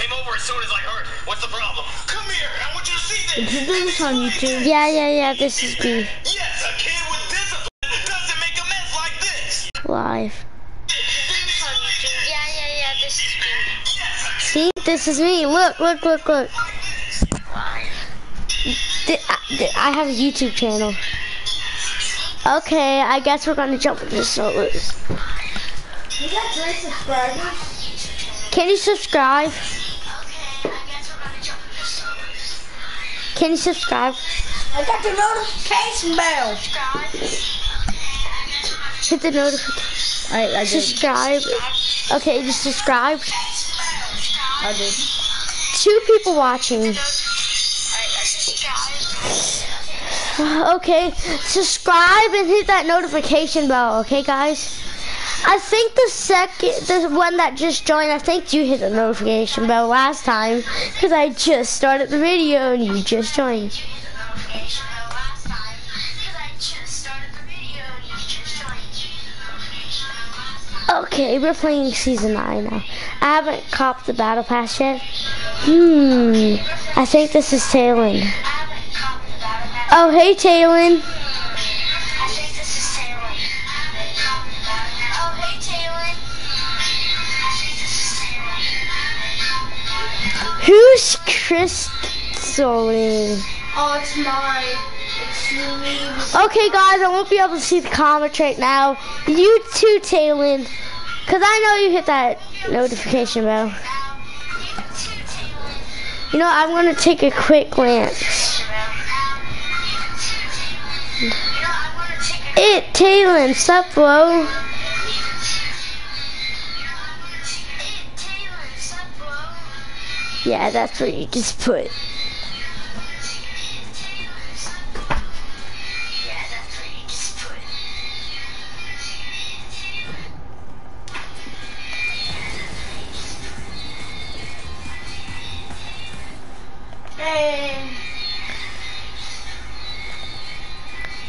Came over as soon as I heard. What's the problem? Come here. I want you to see this. Did you do this on YouTube? Yeah, yeah, yeah. This is B Yes, a kid with discipline doesn't make a mess like this. live. Yeah, yeah, yeah, this is me. See, this is me. Look, look, look, look. I uh, I have a YouTube channel. Okay, I guess we're gonna jump into solos. You got three subscribers? Can you subscribe? Can you subscribe? I got the notification bell. Hit the notification. I, I did. Subscribe. Okay, just subscribe. I did. Two people watching. Okay, subscribe and hit that notification bell. Okay, guys. I think the second, the one that just joined, I think you hit the notification bell last time because I just started the video and you just joined. Okay, we're playing season nine now. I haven't copped the battle pass yet. Hmm. I think this is Talon. Oh, hey, Talon. Who's Crystal? Oh, it's mine. It's me. Okay, guys, I won't be able to see the comments right now. You too, Talon. Because I know you hit that notification bell. You know, I'm going to take a quick glance. It, Taylin, sup, bro? Yeah, that's what you just put. Hey.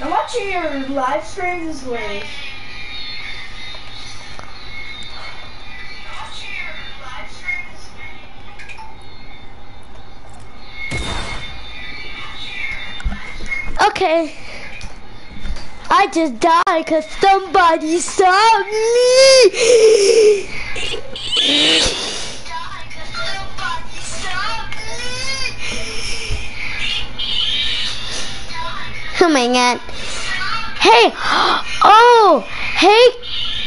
I'm watching your live streams with. Okay. I just died because somebody saw me. Oh my god. Hey! Oh! Hey!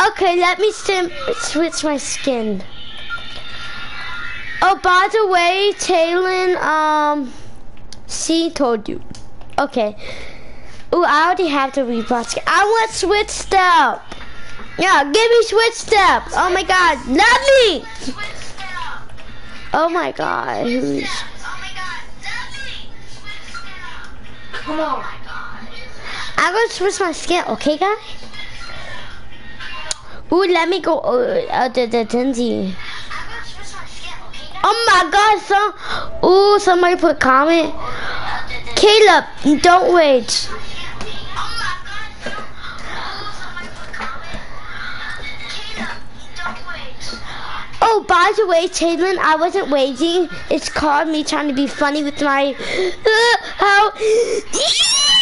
Okay, let me sim- switch my skin. Oh, by the way, Talon, um, C told you. Okay. Ooh, I already have the reboot skin. I want switch step. Yeah, give me switch step. Oh my god, love me. Oh my god, who's? Come on. My god. I'm gonna switch my skin, okay, guy? Ooh, let me go. Uh, uh the the Tinsy. Oh my god, some. Ooh, somebody put comment. Caleb, don't wait. Oh, by the way, Taylor, I wasn't waiting. It's called me trying to be funny with my uh, how.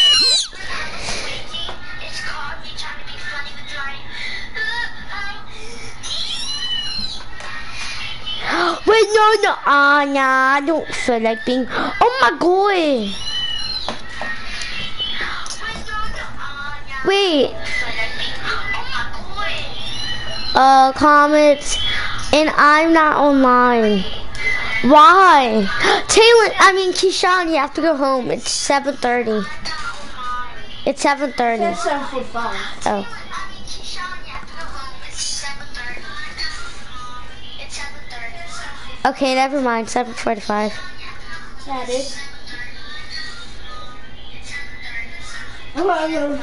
Wait, no, no, ah, uh, nah, I don't feel like being. Oh my god. Wait. Uh, comments, and I'm not online. Why? Taylor, I mean, Keyshawn, you have to go home. It's 7.30. It's 7.30. That's 745. Oh. Okay, never mind. 7.45. That is. Hello.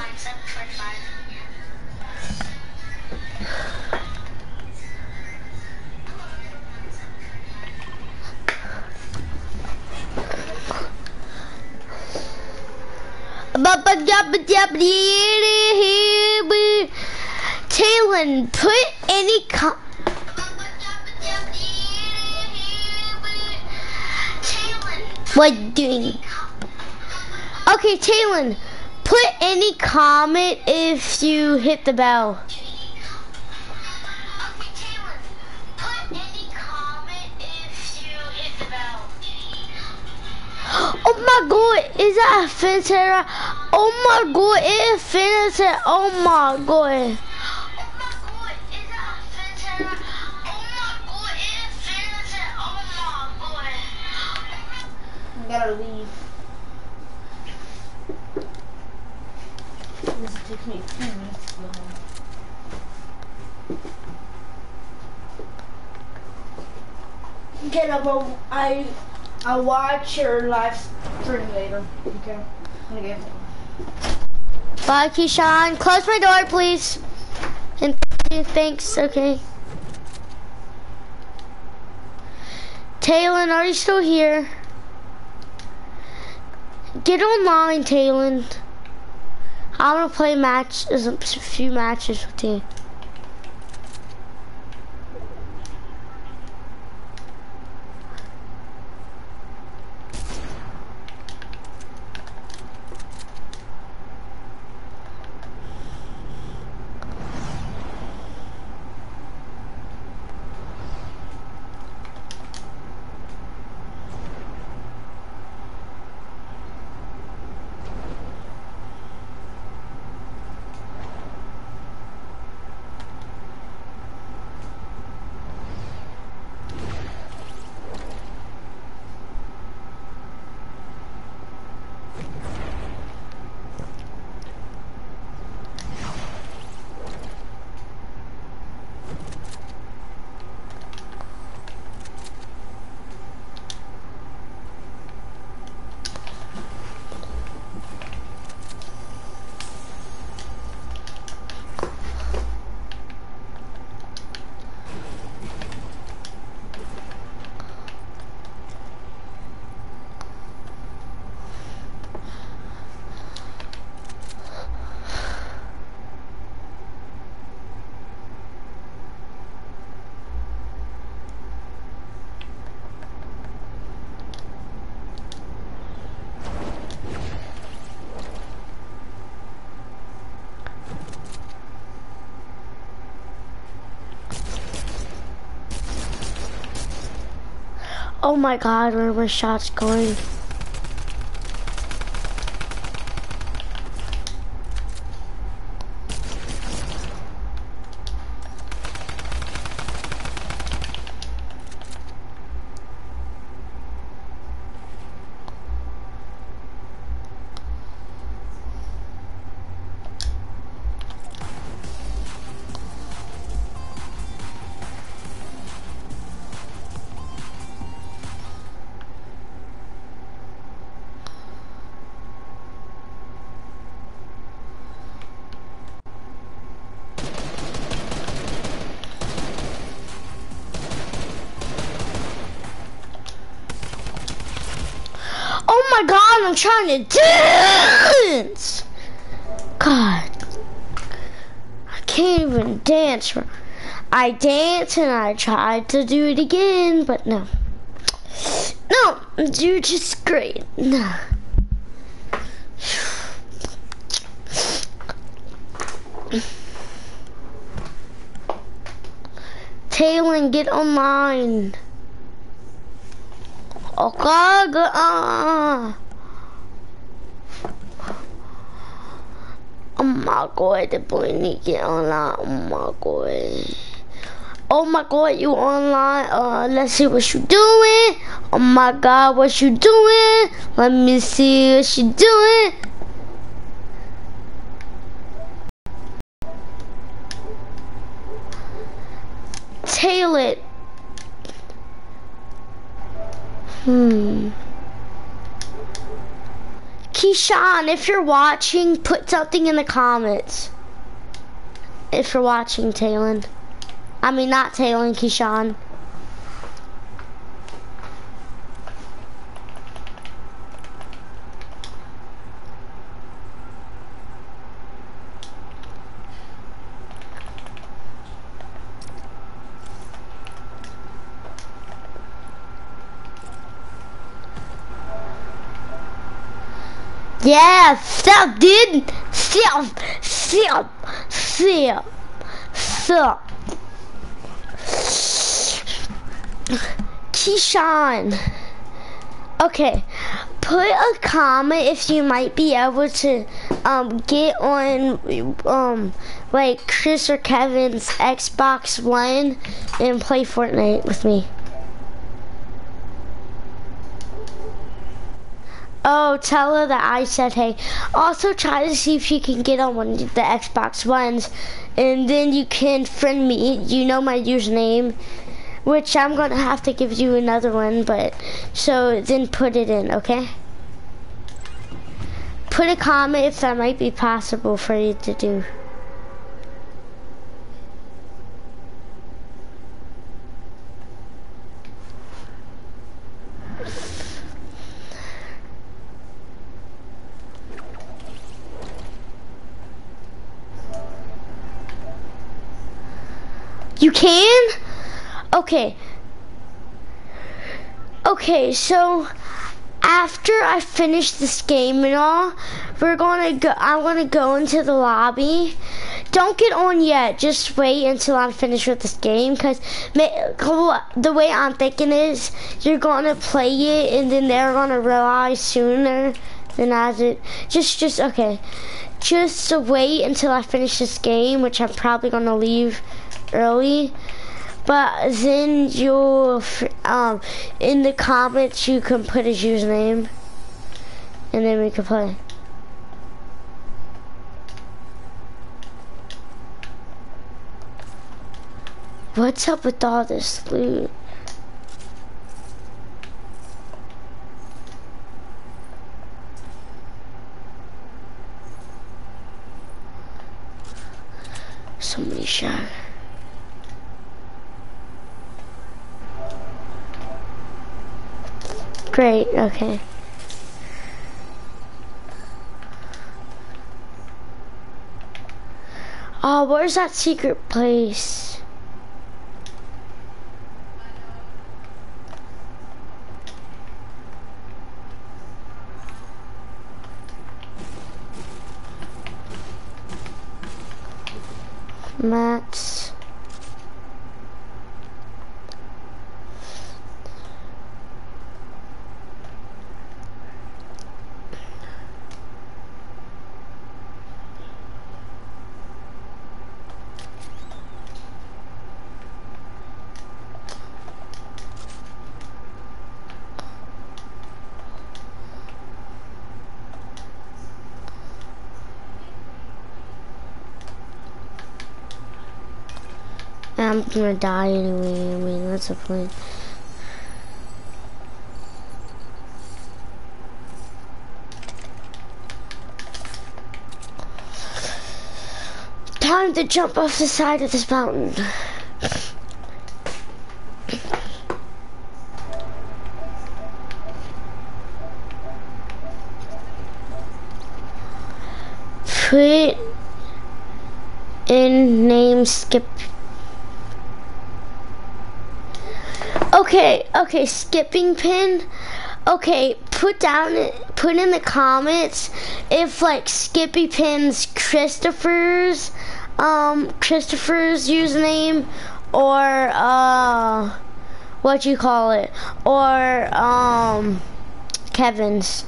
Taylor, put any you doing? Okay, Taylor, put any comment if you hit the bell. Oh my god, is that a Fintera? Oh my god, it is Fintera. Oh my god. Gotta leave. This takes me few minutes to go home. Okay, no, but I I'll watch your live stream later. Okay. Okay. Bye, Keyshawn. Close my door, please. And thanks. Okay. Taylor, are you still here? Get online, Taylor. I want to play match, a few matches with you. Oh my god, where my shots going? Trying to dance! God. I can't even dance. I dance and I tried to do it again, but no. No, you're just great. No. Taylor, get online. Okay, good. Uh. My god, the boy need get online. Oh my god. Oh my god, you online? Uh, let's see what you doing. Oh my god, what you doing? Let me see what you doing. Tail it. Hmm. Keyshawn, if you're watching, put something in the comments. If you're watching, Talon. I mean, not Talon, Keyshawn. Yeah, stop, dude. Stop, stop, stop, stop. Keyshawn. Okay, put a comment if you might be able to um get on um like Chris or Kevin's Xbox One and play Fortnite with me. Oh, tell her that I said hey. Also, try to see if you can get on one of the Xbox Ones, and then you can friend me. You know my username, which I'm gonna have to give you another one, but so then put it in, okay? Put a comment if that might be possible for you to do. You can? Okay. Okay, so after I finish this game and all, we're gonna go I'm gonna go into the lobby. Don't get on yet, just wait until I'm finished with this game cause the way I'm thinking is you're gonna play it and then they're gonna realize sooner than as it just just okay. Just wait until I finish this game, which I'm probably gonna leave early but then you'll um in the comments you can put his username and then we can play. What's up with all this loot? Somebody shot Great, okay. Oh, where's that secret place? Max. I'm gonna die anyway. I mean, that's the point. Time to jump off the side of this mountain. Put in name skip Okay, okay, skipping pin. Okay, put down, put in the comments if like Skippy Pin's Christopher's, um, Christopher's username or uh, what you call it, or um, Kevin's.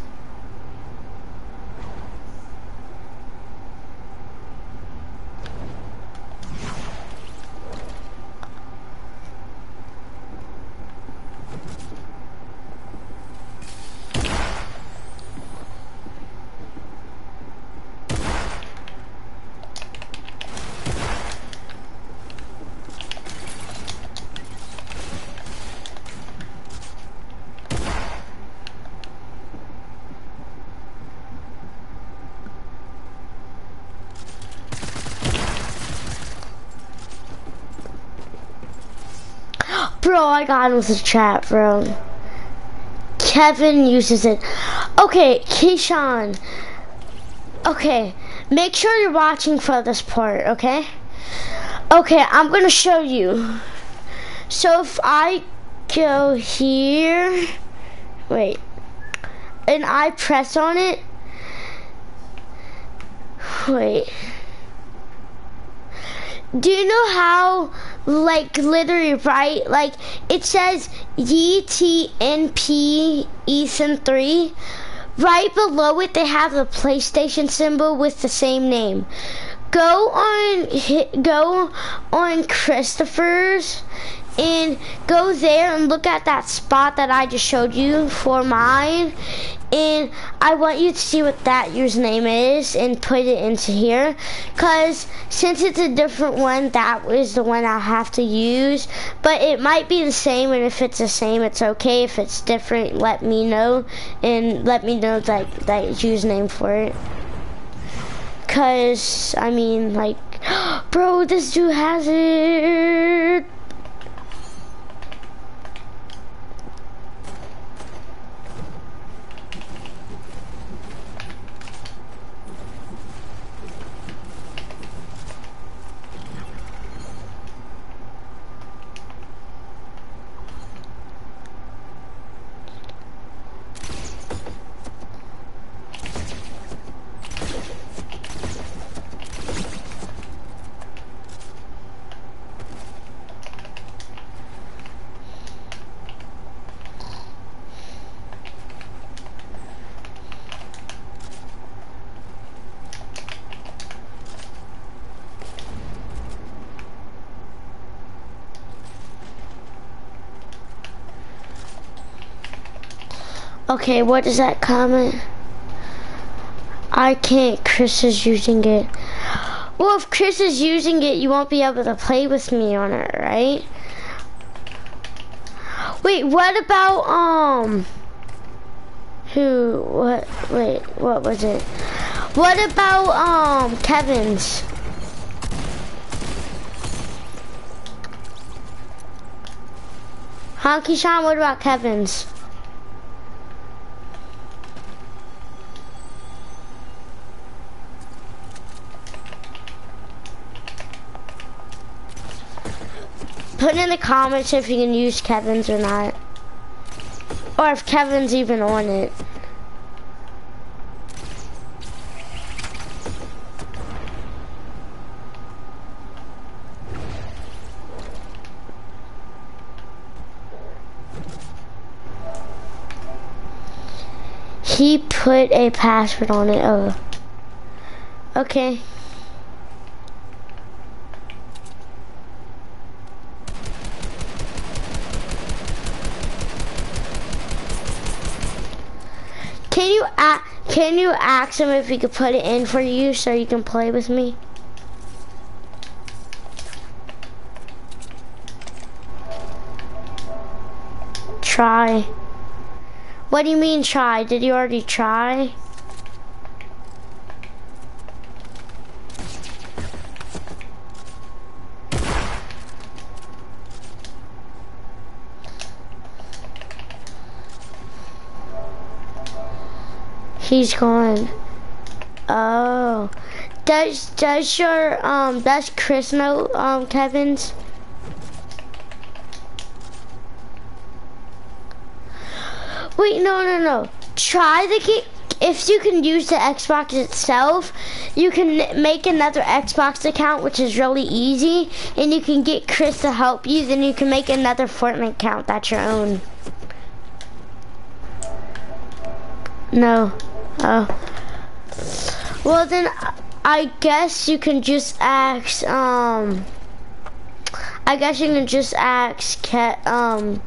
Got with the chat, bro. Kevin uses it. Okay, Keyshawn. Okay, make sure you're watching for this part, okay? Okay, I'm gonna show you. So if I go here, wait, and I press on it, Wait. Do you know how, like, literally, right? Like, it says YTNP Ethan 3. Right below it, they have the PlayStation symbol with the same name. Go on, go on Christopher's and go there and look at that spot that I just showed you for mine. And I want you to see what that username is and put it into here. Cause since it's a different one, that is the one I'll have to use. But it might be the same and if it's the same, it's okay. If it's different, let me know and let me know that, that username for it. Cause, I mean, like, bro, this dude has it. Okay, what is that comment? I can't, Chris is using it. Well, if Chris is using it, you won't be able to play with me on it, right? Wait, what about, um, who, what, wait, what was it? What about, um, Kevin's? Honky Sean, what about Kevin's? Put in the comments if you can use Kevin's or not. Or if Kevin's even on it. He put a password on it. Oh. Okay. Can you a can you ask him if he could put it in for you so you can play with me? Try. What do you mean try? Did you already try? He's gone. Oh. Does does your um does Chris know um Kevin's? Wait, no, no, no. Try the game. If you can use the Xbox itself, you can make another Xbox account, which is really easy, and you can get Chris to help you. Then you can make another Fortnite account that's your own. No. Oh. Well, then I guess you can just ask. Um. I guess you can just ask. Cat. Um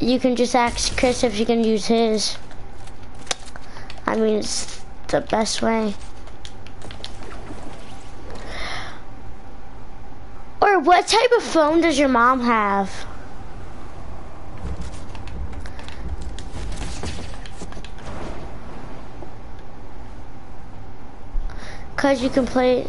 you can just ask Chris if you can use his. I mean, it's the best way. Or what type of phone does your mom have? Cause you can play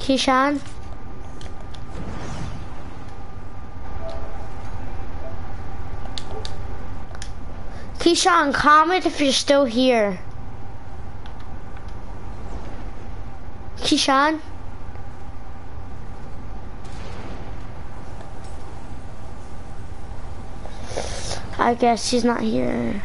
Keyshawn? Keyshawn, comment if you're still here. Keyshawn? I guess she's not here.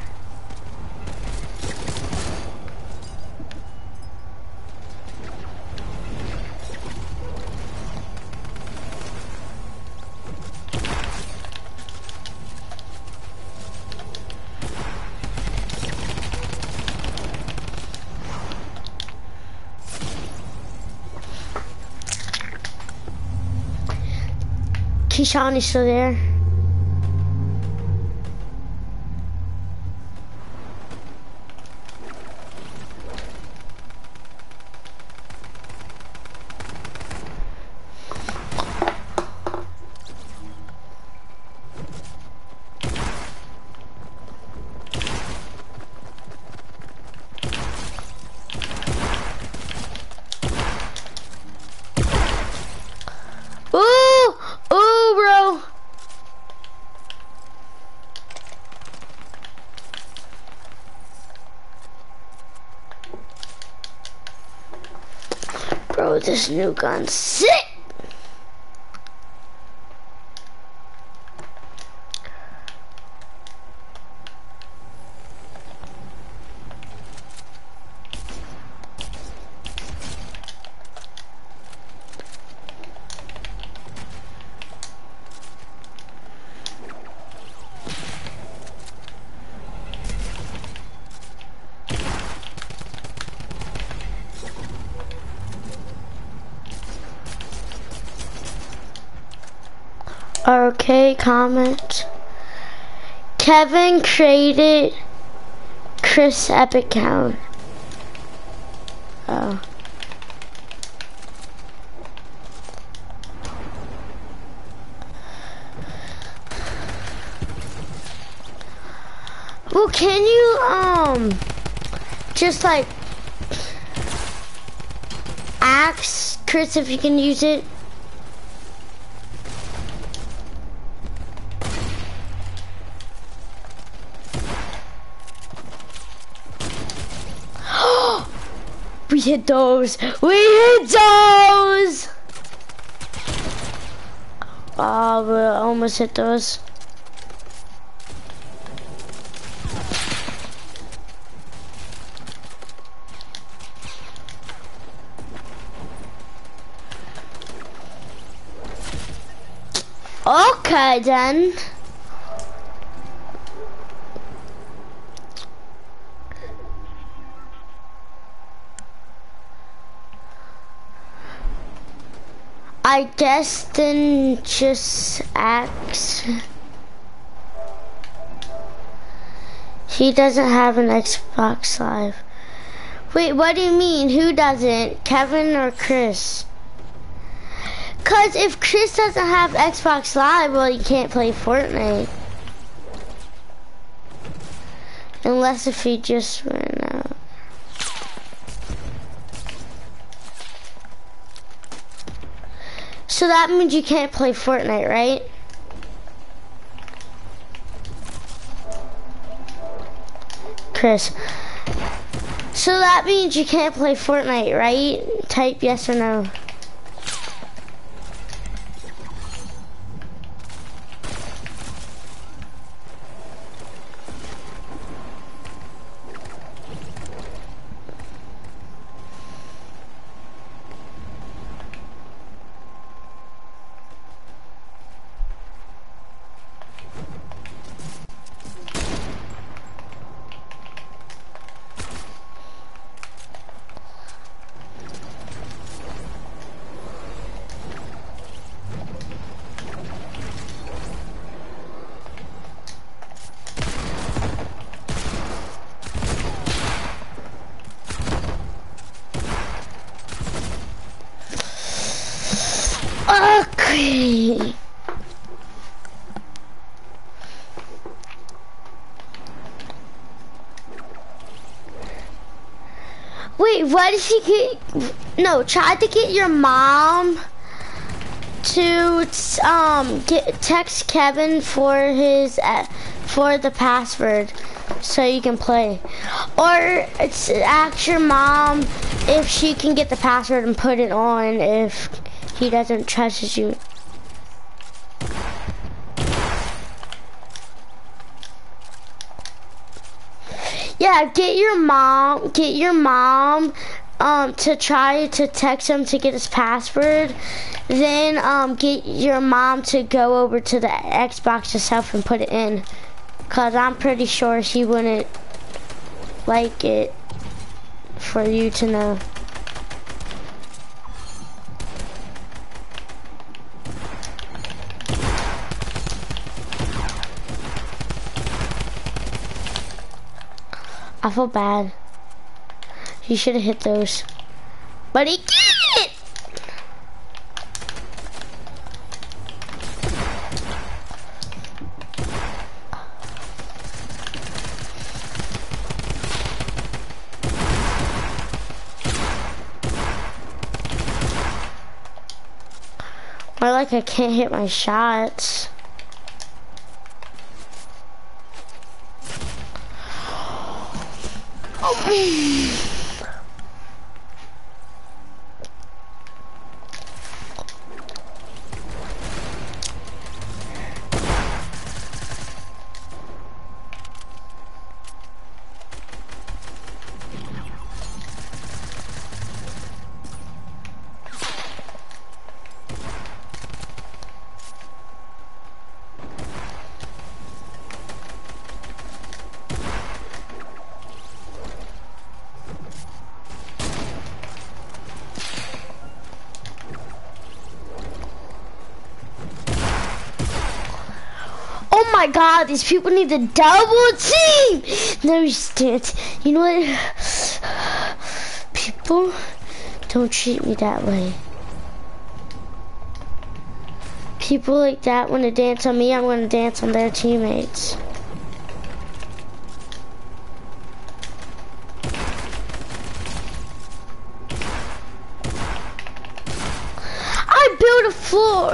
Keyshawn is still there. Ooh! Ooh, bro! Bro, this new Okay, comment. Kevin created Chris Epic count. Oh. Well, can you, um, just like, ask Chris if you can use it? Hit those. We hit those. Oh, we almost hit those. Okay then. I guess then just ask. He doesn't have an Xbox Live. Wait, what do you mean? Who doesn't? Kevin or Chris? Cause if Chris doesn't have Xbox Live, well, he can't play Fortnite. Unless if he just ran out. So that means you can't play Fortnite, right? Chris. So that means you can't play Fortnite, right? Type yes or no. Okay. Did get? No, try to get your mom to to um get text Kevin for his uh, for the password so you can play, or it's ask your mom if she can get the password and put it on if he doesn't trust you. Yeah, get your mom, get your mom um, to try to text him to get his password. Then um, get your mom to go over to the Xbox herself and put it in. Cause I'm pretty sure she wouldn't like it for you to know. I feel bad. He should have hit those. But he didn't! Or like I can't hit my shots. Oh these people need to double team! No, you stand. You know what? People don't treat me that way. People like that want to dance on me, I'm going to dance on their teammates. I built a floor.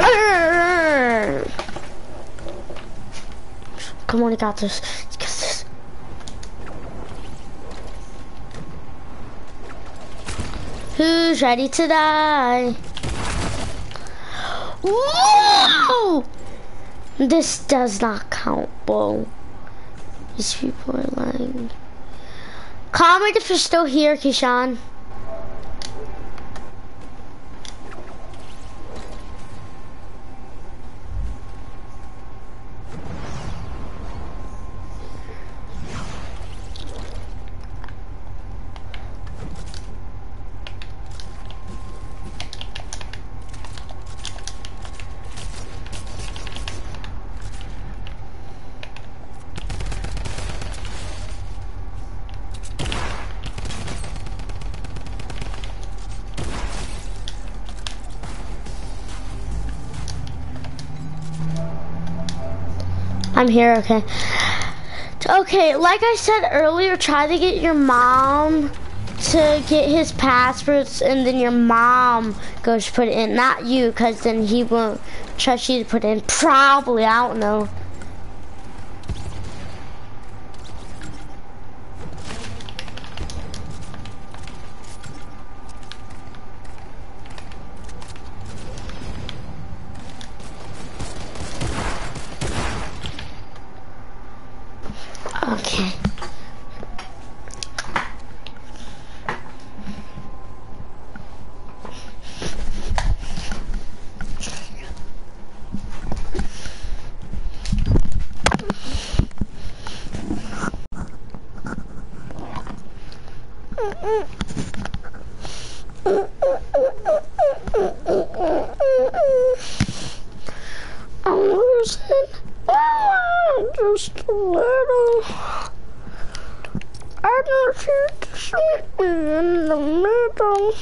Come on, you got this. This. Who's ready to die? Whoa! This does not count, bro. These people are lying. Comment if you're still here, Keyshawn. Here, okay. Okay, like I said earlier, try to get your mom to get his passwords and then your mom goes put it in, not you, because then he won't trust you to put in. Probably, I don't know. Okay. I'm losing. Oh, just a little. I just hit to shoot me in the middle.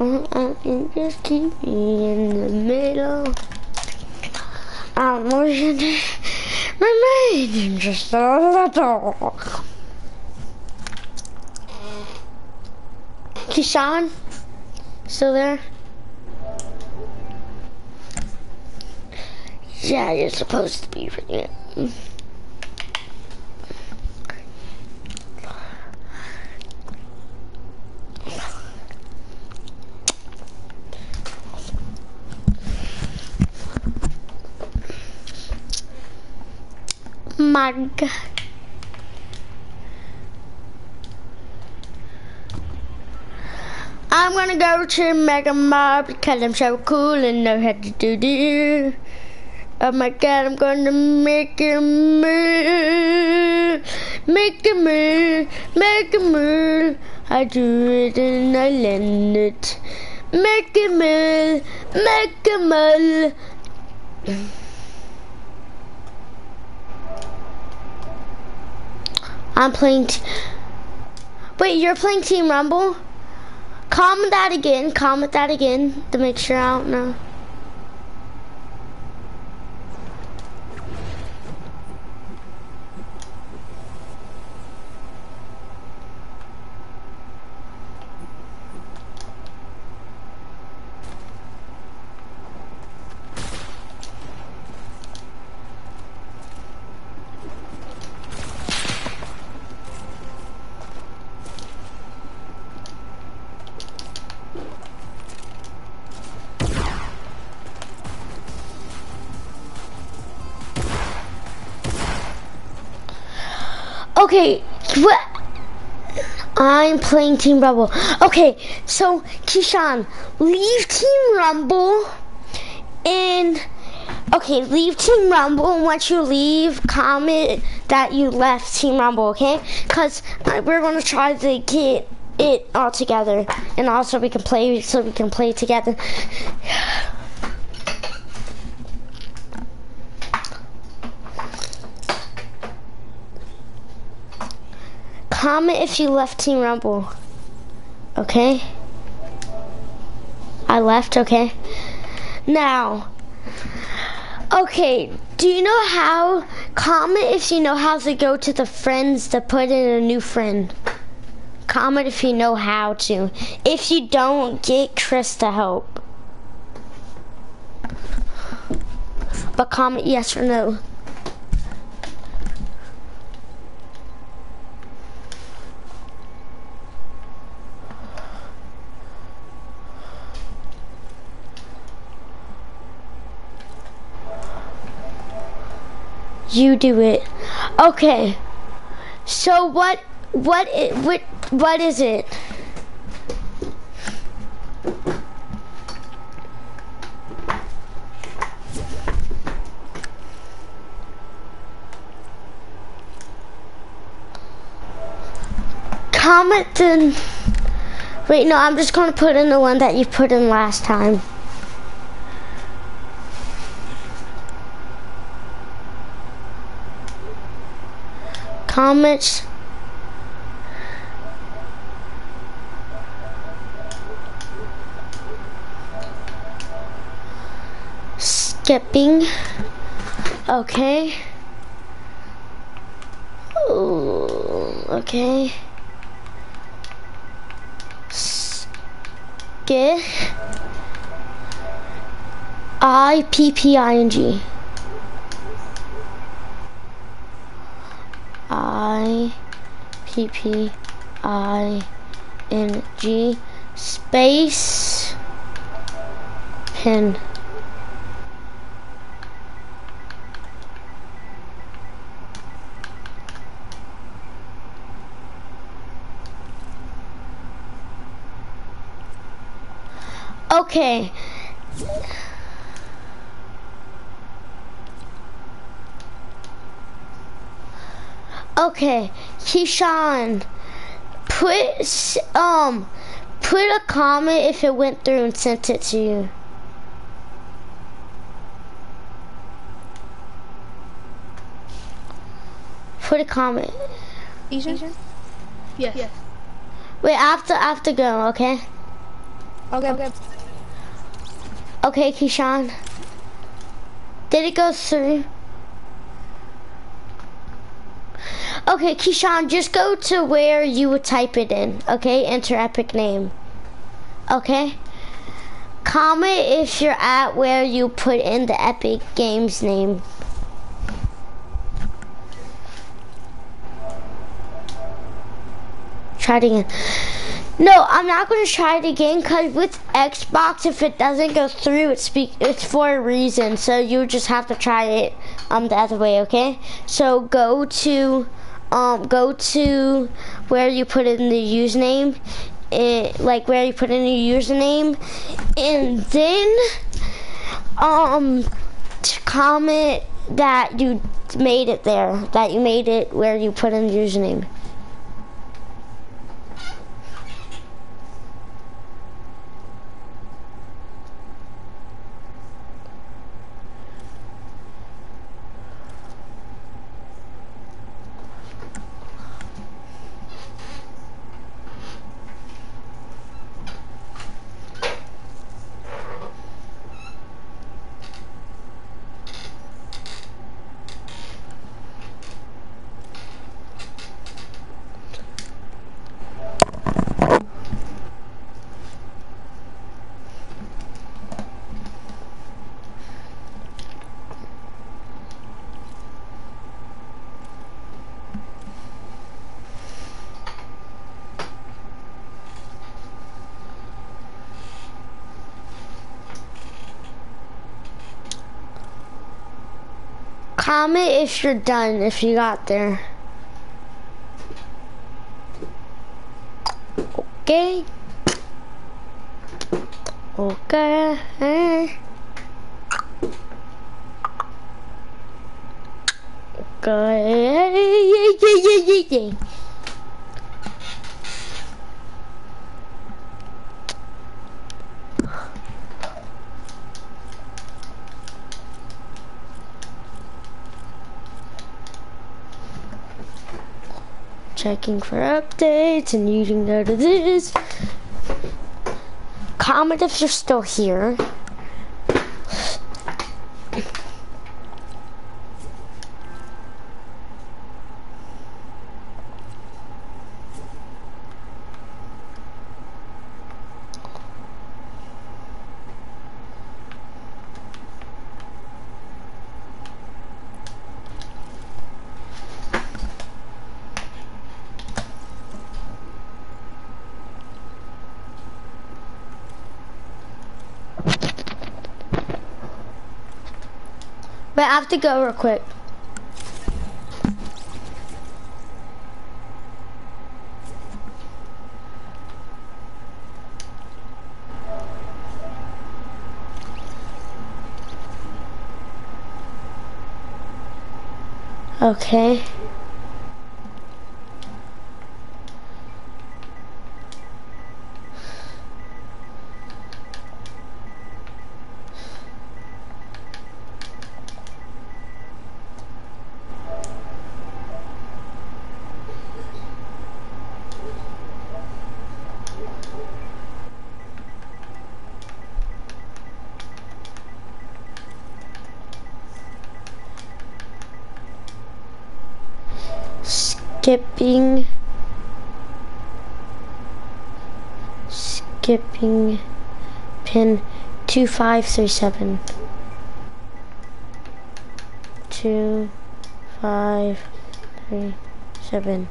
Uh, I can just keep me in the middle. I'm losing my mind just Keyshawn, still there? Yeah, you're supposed to be. My God. I'm gonna go to Mega Mall because I'm so cool and know how to do this. Oh my god, I'm gonna make a move, make a move, make a move. I do it and I land it. Make a move, make a move. I'm playing. Wait, you're playing Team Rumble? Comment that again. Comment that again to make sure I don't know. Okay, what? I'm playing Team Rumble. Okay, so Keyshawn, leave Team Rumble and okay, leave Team Rumble. And once you leave, comment that you left Team Rumble. Okay, because uh, we're gonna try to get it all together, and also we can play so we can play together. Comment if you left Team Rumble. Okay? I left, okay? Now, okay, do you know how? Comment if you know how to go to the friends to put in a new friend. Comment if you know how to. If you don't, get Chris to help. But comment yes or no. You do it. Okay. So what what it what what is it? Comment then. Wait, no, I'm just gonna put in the one that you put in last time. Comments. Skipping. Okay. Ooh, okay. Skip. I P P I N G. I P P I N G space pin. Okay. Okay, Keyshawn, put um put a comment if it went through and sent it to you. Put a comment. Ethan? Yes. yes. Wait, I after to I have to go, okay? Okay. Okay. Okay, Keyshawn. Did it go through? Okay, Keyshawn, just go to where you would type it in. Okay, enter epic name. Okay? Comment if you're at where you put in the epic games name. Try it again. No, I'm not going to try it again because with Xbox, if it doesn't go through, it's it's for a reason. So you just have to try it um the other way, okay? So go to um go to where you put in the username, like where you put in your username, and then um comment that you made it there, that you made it where you put in the username. Comment if you're done, if you got there. Okay. Okay. Okay. Checking for updates and you can go to this. Comment if you're still here. I have to go real quick. Okay. Skipping. Skipping pin 2537. Two, five, three, seven.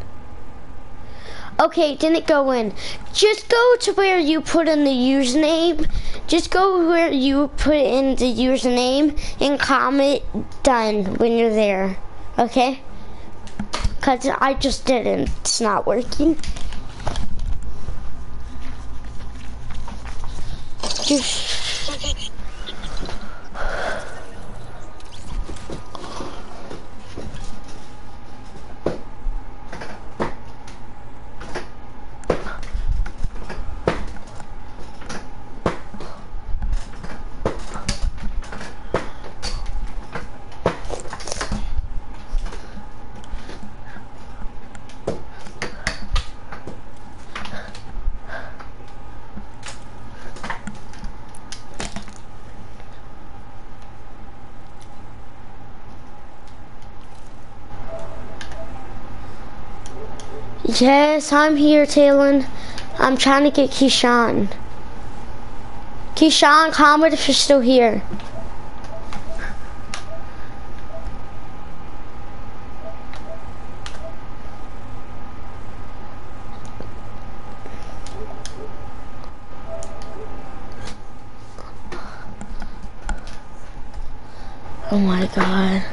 Okay, didn't go in. Just go to where you put in the username. Just go where you put in the username and comment done when you're there. Okay? Cause I just didn't. It's not working. Just Yes, I'm here, Talon. I'm trying to get Keyshawn. Keyshawn, comment if you're still here. Oh my god.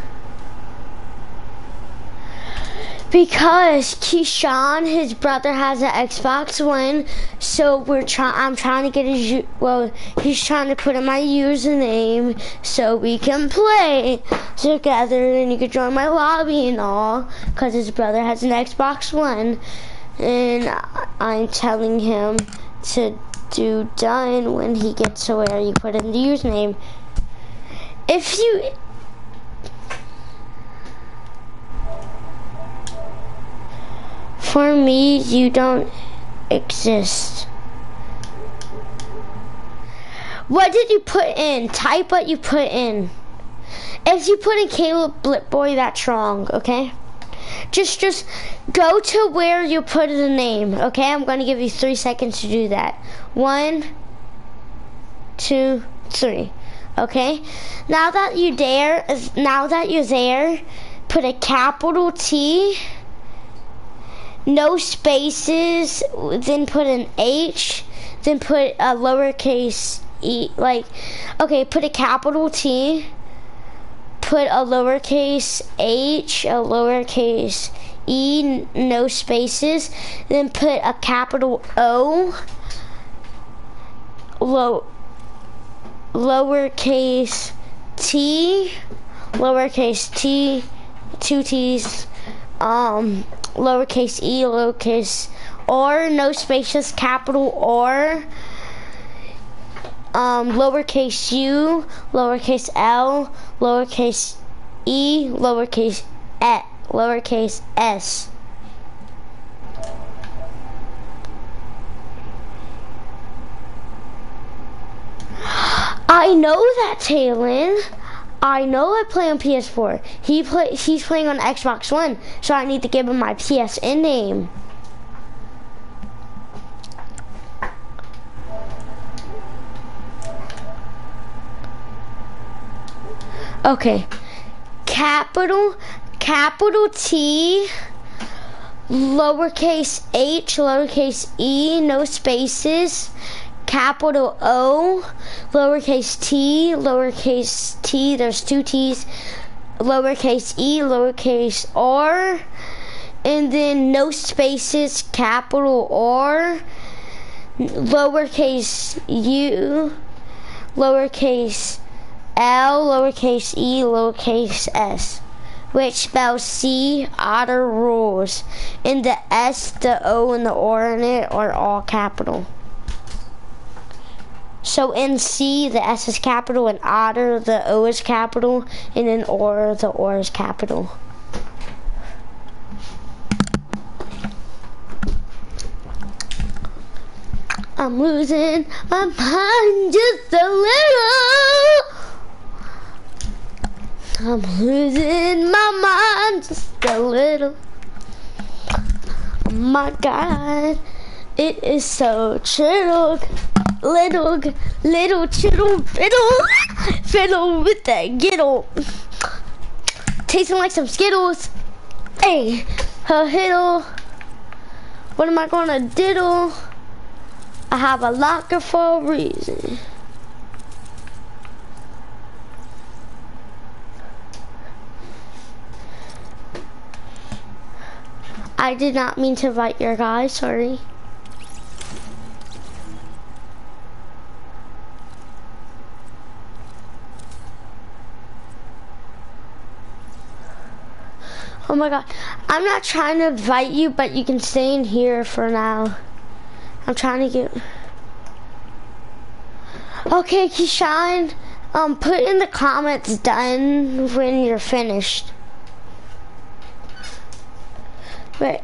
Because Keyshawn, his brother, has an Xbox One, so we're trying. I'm trying to get his. Well, he's trying to put in my username so we can play together, and you can join my lobby and all. Cause his brother has an Xbox One, and I'm telling him to do done when he gets to where you put in the username. If you For me, you don't exist. What did you put in? Type what you put in. If you put in Caleb Blipboy, that's wrong, okay? Just just go to where you put the name, okay? I'm gonna give you three seconds to do that. One, two, three. Okay? Now that you there now that you're there, put a capital T no spaces, then put an H, then put a lowercase e, like, okay, put a capital T, put a lowercase h, a lowercase e, no spaces, then put a capital O, low, lowercase t, lowercase t, two t's, um, lowercase e, lowercase or, no spaces, capital or, um, lowercase u, lowercase l, lowercase e, lowercase e, lowercase s. I know that, Talon. I know I play on PS4. He play. He's playing on Xbox One, so I need to give him my PSN name. Okay. Capital, capital T, lowercase h, lowercase e, no spaces, capital O, lowercase t, lowercase t, there's two t's, lowercase e, lowercase r, and then no spaces, capital R, lowercase u, lowercase L, lowercase e, lowercase s, which spells C, otter rules. And the S, the O, and the R in it are all capital. So in C, the S is capital, and otter, the O is capital, and in or, the or is capital. I'm losing my mind just a little. I'm losing my mind just a little. Oh my god, it is so chittle, little, little chittle, fiddle, fiddle with that giddle. Tasting like some Skittles. Hey, a hiddle. What am I gonna diddle? I have a locker for a reason. I did not mean to invite your guy, sorry. Oh my god. I'm not trying to invite you, but you can stay in here for now. I'm trying to get... Okay, Keyshawn, um, put in the comments done when you're finished. Wait.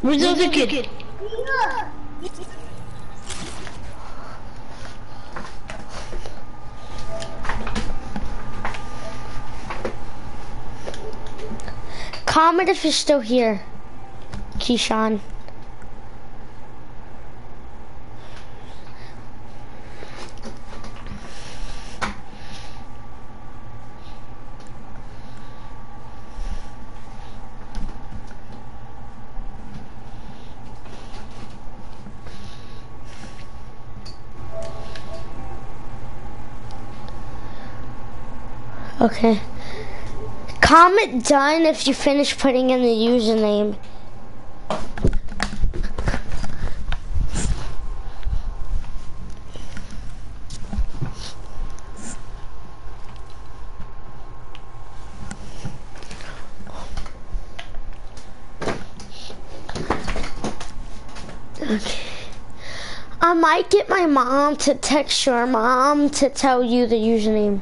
Where's the other kid? Comment if you're still here, Keyshawn. Okay. Comment done if you finish putting in the username. Okay. I might get my mom to text your mom to tell you the username.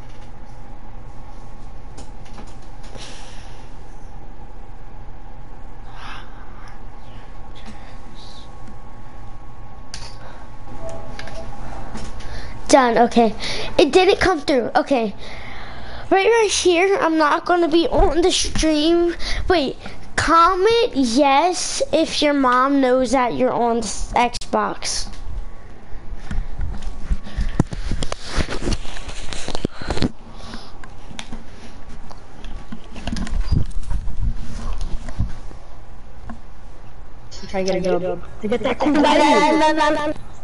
Done, okay. It didn't come through, okay. Right right here, I'm not gonna be on the stream. Wait, comment yes if your mom knows that you're on the Xbox. Try to get a dub. To get that cool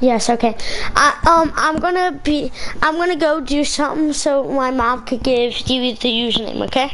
Yes, okay. I, um, I'm gonna be, I'm gonna go do something so my mom could give you the username, okay?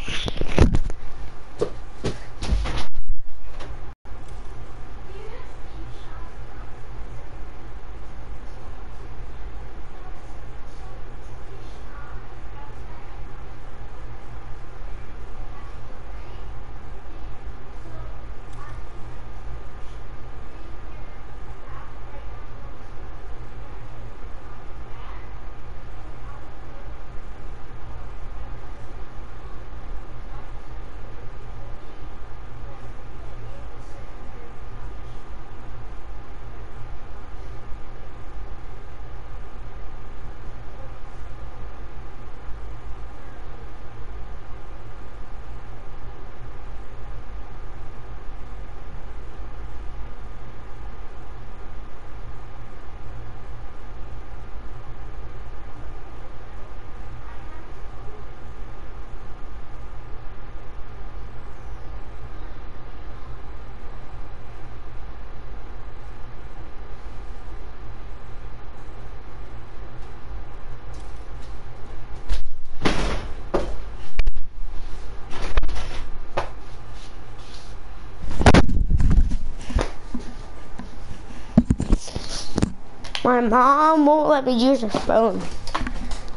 Mom won't let me use her phone.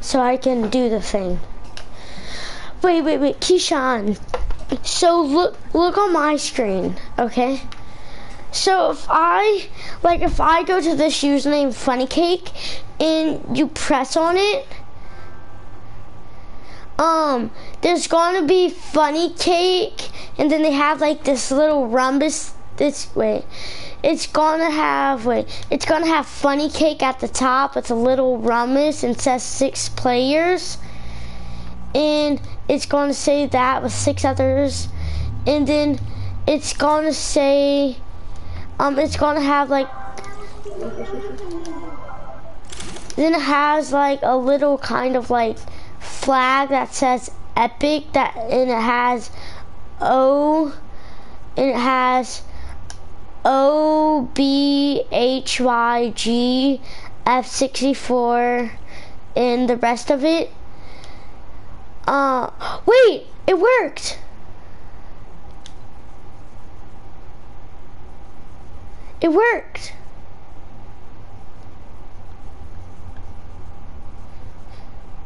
So I can do the thing. Wait, wait, wait, Keyshawn. So look look on my screen, okay? So if I like if I go to this username funny cake and you press on it, um, there's gonna be funny cake and then they have like this little rhombus this wait it's gonna have wait it's gonna have funny cake at the top it's a little rhombus and says six players. And it's gonna say that with six others. And then it's gonna say um it's gonna have like then it has like a little kind of like flag that says epic that and it has O and it has O B H Y G F sixty four and the rest of it. Uh wait, it worked. It worked.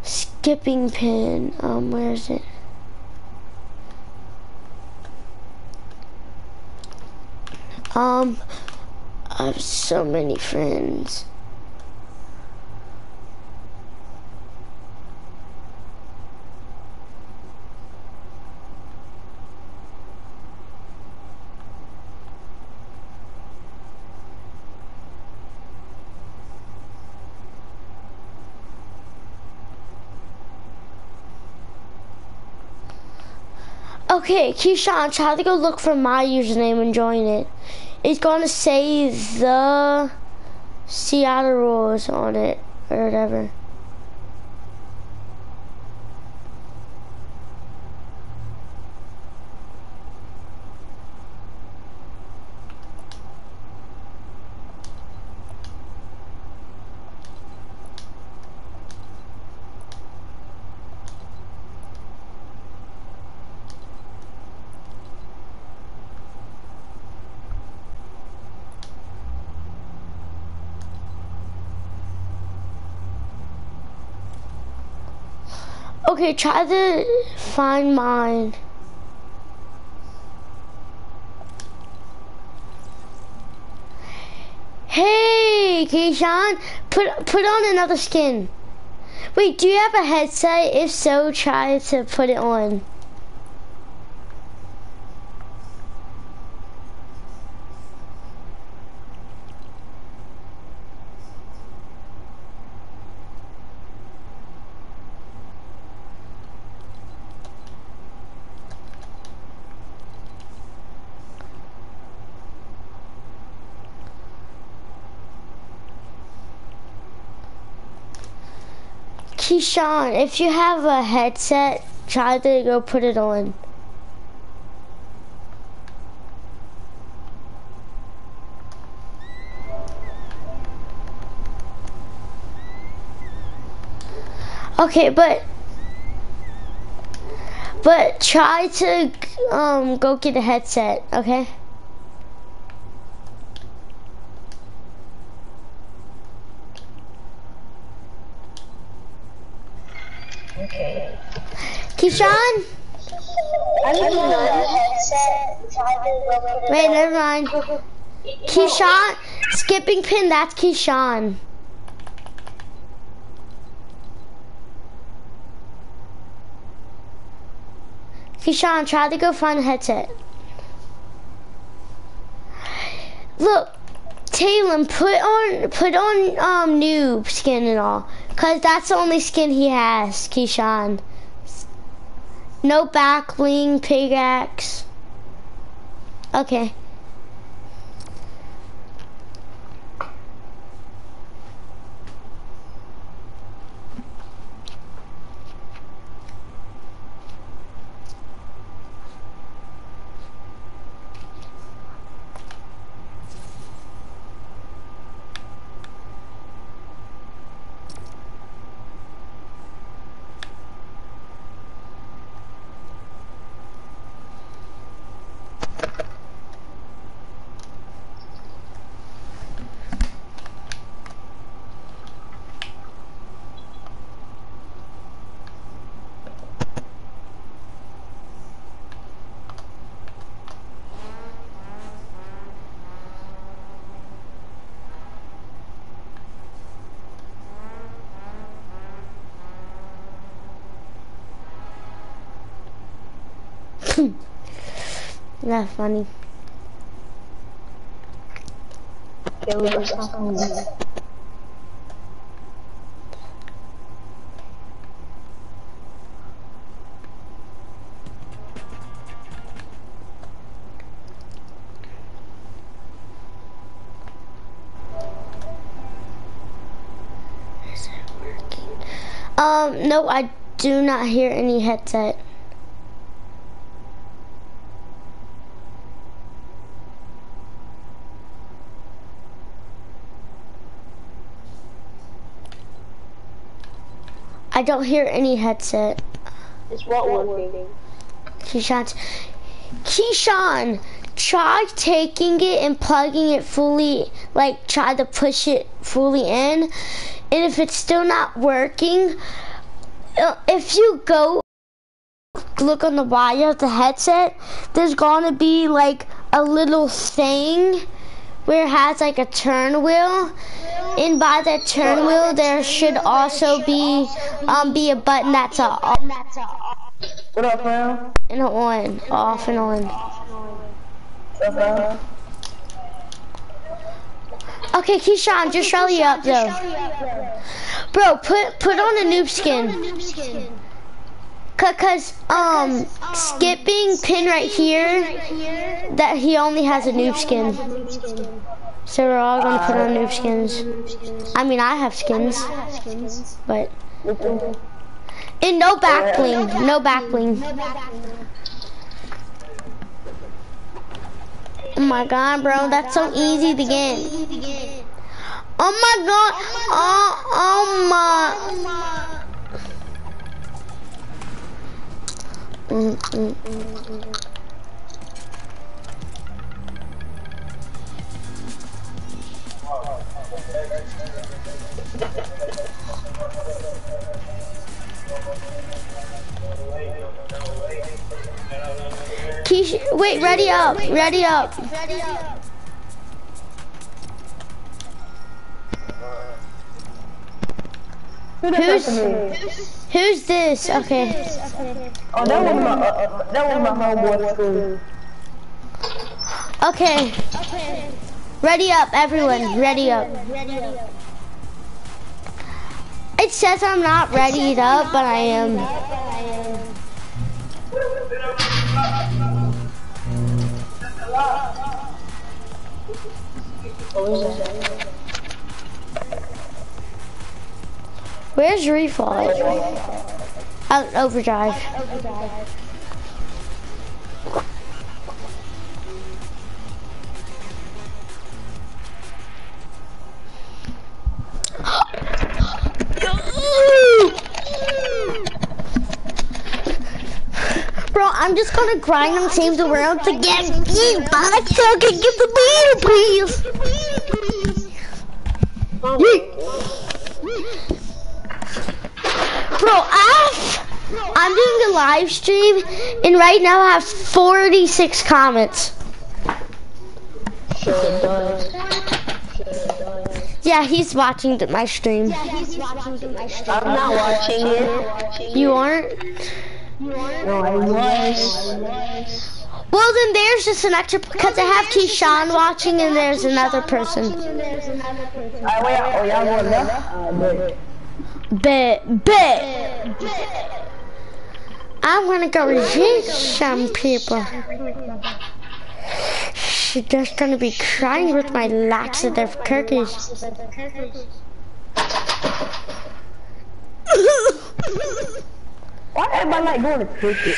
Skipping pin. Um, where is it? Um, I have so many friends. Okay, Keyshawn, try to go look for my username and join it. It's gonna say the Seattle rules on it or whatever. Okay, try to find mine. Hey, Keyshawn, put put on another skin. Wait, do you have a headset? If so, try to put it on. Keyshawn, if you have a headset, try to go put it on. Okay, but but try to um go get a headset, okay? Okay. Keyshawn? I need a headset. To go put Wait, never mind. Keyshawn, skipping pin, that's Keyshawn. Keyshawn, try to go find a headset. Look, Talon, put on put on um noob skin and all. Cause that's the only skin he has, Keyshawn. No back bling, pickaxe. Okay. That's funny. Okay, we got something. Um, no, I do not hear any headset. Don't hear any headset. It's what working. Keyshawn, Keyshawn, try taking it and plugging it fully, like try to push it fully in. And if it's still not working, uh, if you go look on the wire of the headset, there's gonna be like a little thing where it has like a turn wheel. And by that turn wheel, there should also be um be a button that's a off What up, man? and on, off and on. What's up, man? Okay, Keyshawn, just rally up though. Bro, put put on a noob skin. Cause um skipping pin right here that he only has a noob skin. So we're all gonna put on noob skins. I mean I have skins. But and no back bling. No back bling. Oh my god bro, that's so easy to get. Oh my god. Oh oh my Mm, mm, mm, mm. Keisha, wait, ready up, ready up. Who's who's this? Okay. Oh, that was my, uh, that was my homeboy school. Okay. Okay. Ready up, everyone. Ready up. Ready up. It says I'm not ready up, but I am. Where's Refall? Out overdrive. Bro, I'm just gonna grind and the world to get beat back so I can get the beat, please. Yeet. Bro, I I'm doing a live stream, and right now I have 46 comments. Yeah, he's watching the, my stream. I'm not watching it. You aren't? No, I was. Well, then there's just an extra because I have Keyshawn watching, and there's another person. I wait, oh, y'all going left? Uh, but Bet, bet. I want to go resist some people. She's just gonna be crying with my laxative cookies. why everybody like going to cricket?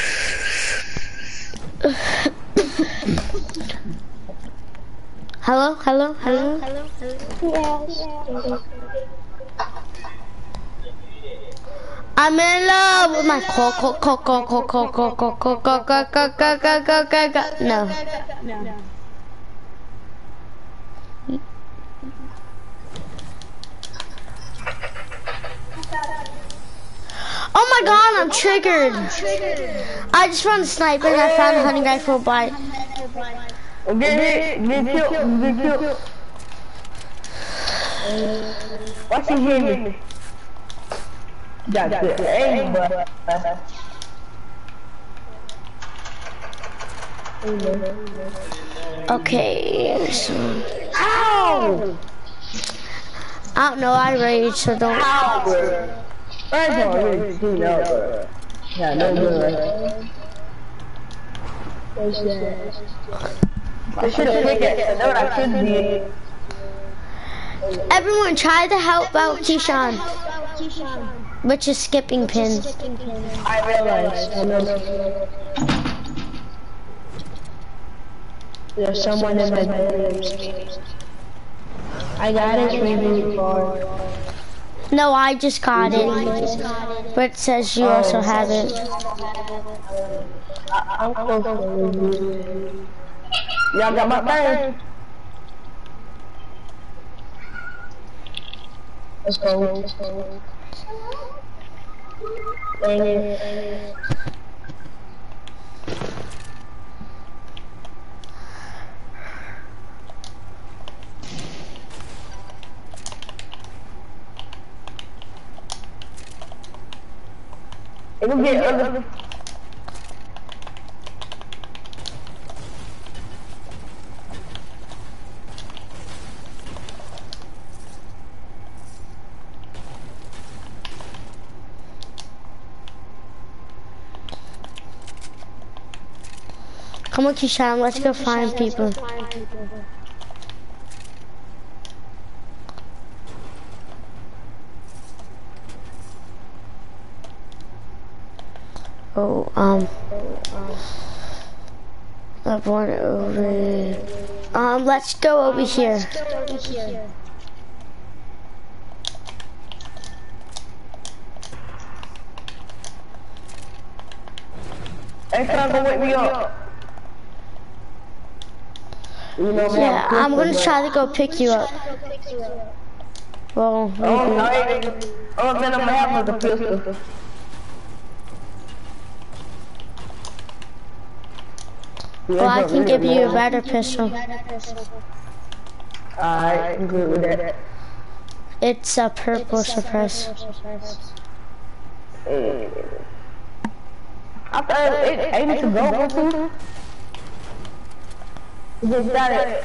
hello, hello, hello. I'm in love with my co co co co co co co co co co co co co co co co co no. Oh my god, I'm triggered. I just found a sniper and I found a hunting rifle bite. Get it, get Aim, but... Okay, so... I don't know, I rage, so don't... How? Bro. I don't know. Yeah, no good. What's that? It, I know should. Everyone, try to help out Keyshawn which is skipping pins? I realized. I know. There's someone in my bedroom. I got it really far. No, I just got it, but it says you oh. also have it. I'm close to you. Y'all got my thing. Let's go. Let's go. Dang it. It'll get Come on, Keyshawn, let's go find people. Oh, um, that one over. Um, let's go over here. Hey, can I go wake me up? You know, Yeah, I'm gonna try to go pick you up. Well, Oh, no, I ain't. Oh, then I'm gonna have the pistol. well, I can give you a better pistol. I'm good with that. It's a purple suppress. I thought it ain't it to go with you. Just got it.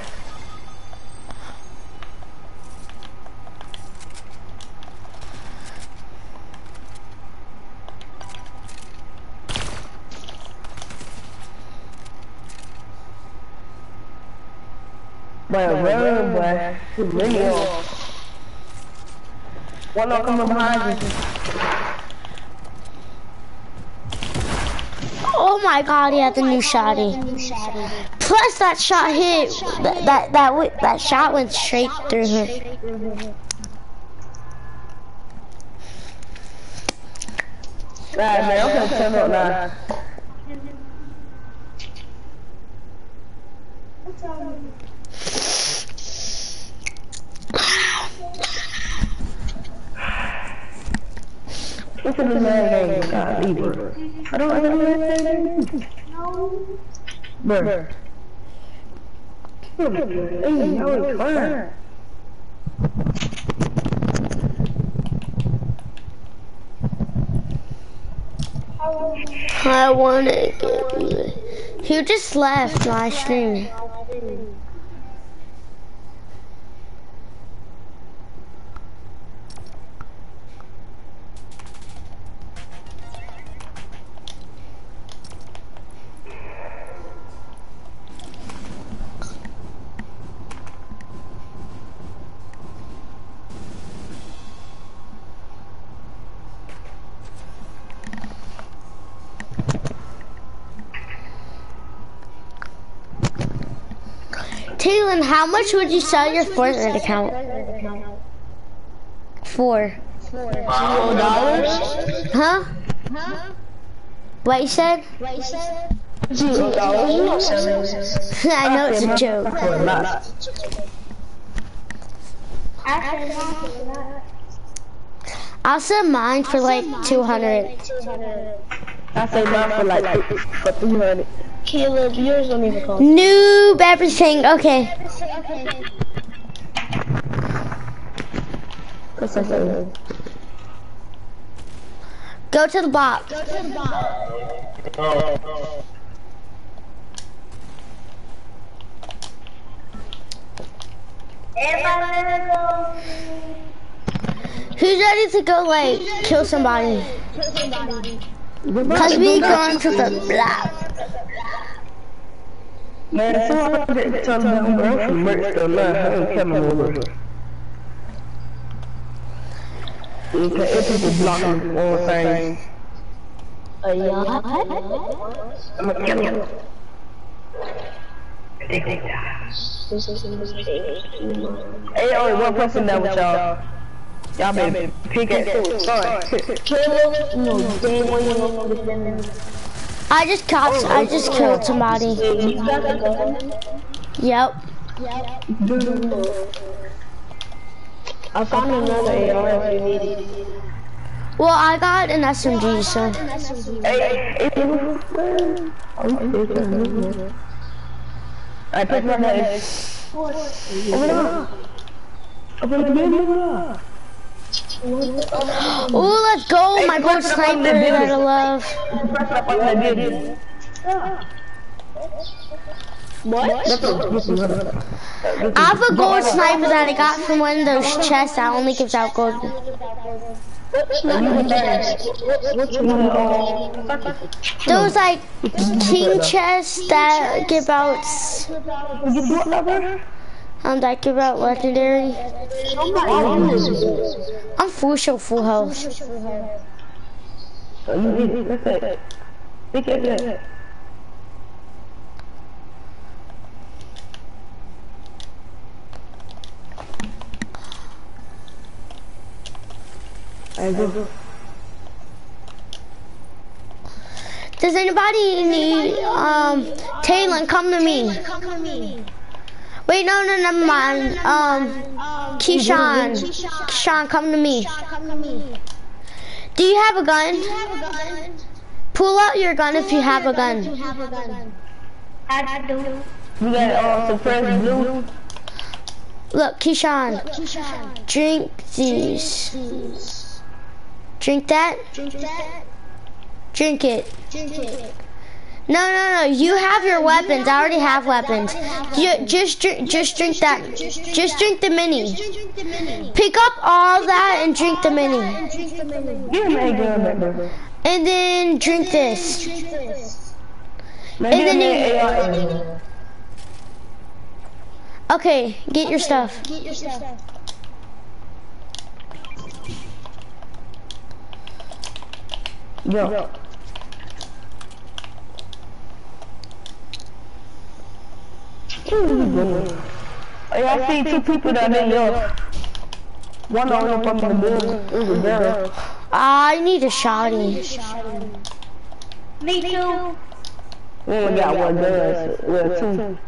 Boy, run, boy. Too many. One of them behind you. Oh my god, he had the new shotty. Plus that shot hit, that, that, that, that shot went straight through him. Right, man, I'm gonna turn up. What's. I don't man name. Bruh. Hey, no, it's fine. I wanna get you. He just left my stream. How much would you sell your Fortnite account? For? dollars? Huh? What you said? Zero dollars? I know it's a joke. For a lot. I'll sell mine for like 200. I'll sell mine for like for 300. Caleb, yours don't even cost. Noob everything. Okay. What's that say? Go to the box. Who's ready to go like kill somebody? Cause we going to the block. Man, as soon as I get to tell them I'm from merch to line, I ain't coming over. If people blocking all things, I'm gonna kill you. Hey, only one person there with y'all. Y'all better pick. Sorry. I just caught. I just killed somebody. Yep. I found another AR if you need it. Well, I got an SMG, so. I put my head. Open up. Open up. Ooh, let's go, my gold sniper that I love. Press up on the What? I have a gold sniper that I got from one of those chests that only gives out gold. Those like king chests that give out um that give out legendary. I'm full show full health. Does anybody need um Taylor come to me? Wait, no, no, never mind. Um, Keyshawn, Keyshawn, come to me. Do you have a gun? Pull out your gun if you have a gun. I do. You got uh, suppressed blue. Look, Keyshawn, drink these. Drink that. Drink it. No, no, no. You have your weapons. I already have weapons. You, just drink. Just drink that. Just drink the mini. Pick up all that and drink the mini, Give me a gun, baby. and then drink this. And then me you- an AR. Okay, get your stuff. Yo. Hey, I see two people down there, yo. One on up on the building. It was a. I need a shotty. Me too. We only got one gun. Well, two.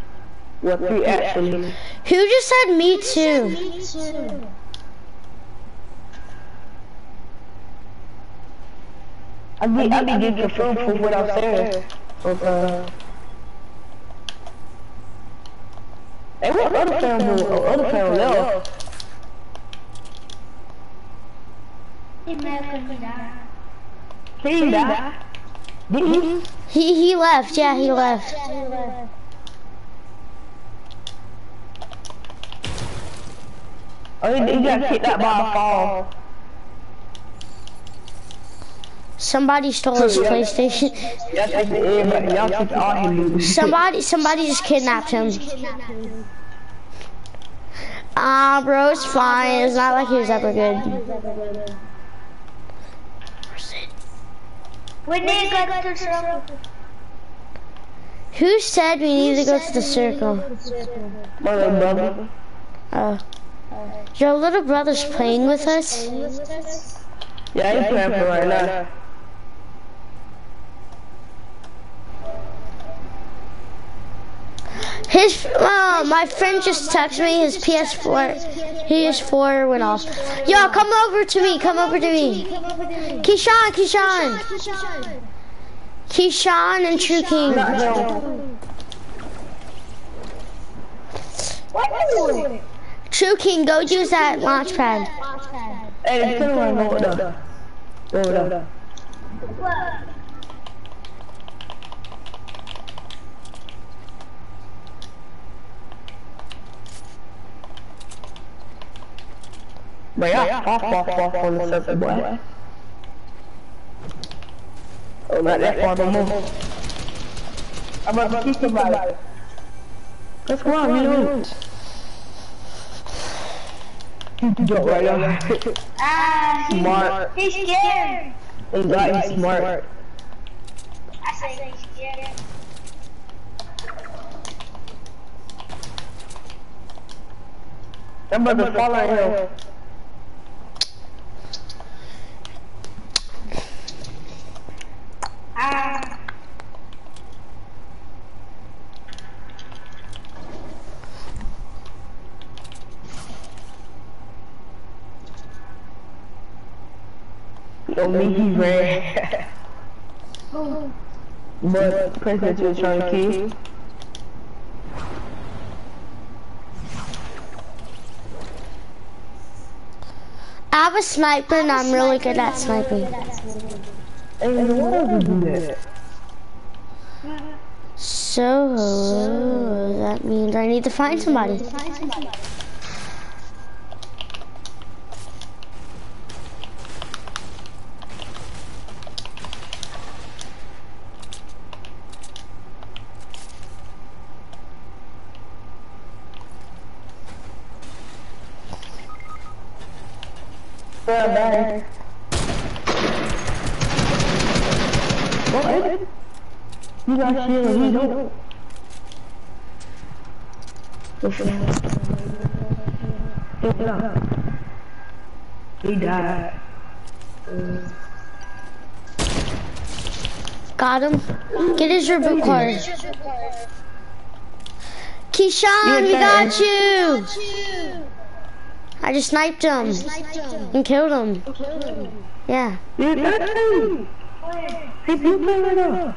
Well, three actually. Who just said me too? Me too. I be, I be getting confused for what I'm saying. Okay. Hey, what other family? Oh, other family left. He mad because he died. He died. Did he? He he left. Yeah, he left. Oh, he, he oh, got kicked out by a fall. Somebody stole his PlayStation. Y'all take the everybody. Y'all take all him lose. Somebody somebody just kidnapped him. Ah, bro, it's fine. It's not like he was ever good. We need to go to the circle. Who said we need to go to the circle? My little brother. Oh. Your little brother's playing with us? Yeah, he's playing for right now. His, uh, my friend just texted me his PS4, his 4 went off. Y'all come over to me, come over to me. Keyshawn, Keyshawn. Keyshawn and True King. True King, go use that launch pad. Hey. But yeah, off, off, off on the circle, boy. Oh, not that far, but move. I'm about to kick somebody. Let's go on, you know. Jump right on. Ah, he's, Smart. he's scared. Exactly, smart. I say he's scared. That brother following him. Ah, Yo, Mickey ran. but President was trying to kill. I have a sniper and I'm really good at sniping. Hey, why would you do that? So that means I need to find somebody. Bro, bad. What? You got shit, you don't. He died. Got him. Get his reboot card. Keyshawn, we got you. I just sniped him and killed him. Yeah. Hey, you play right now.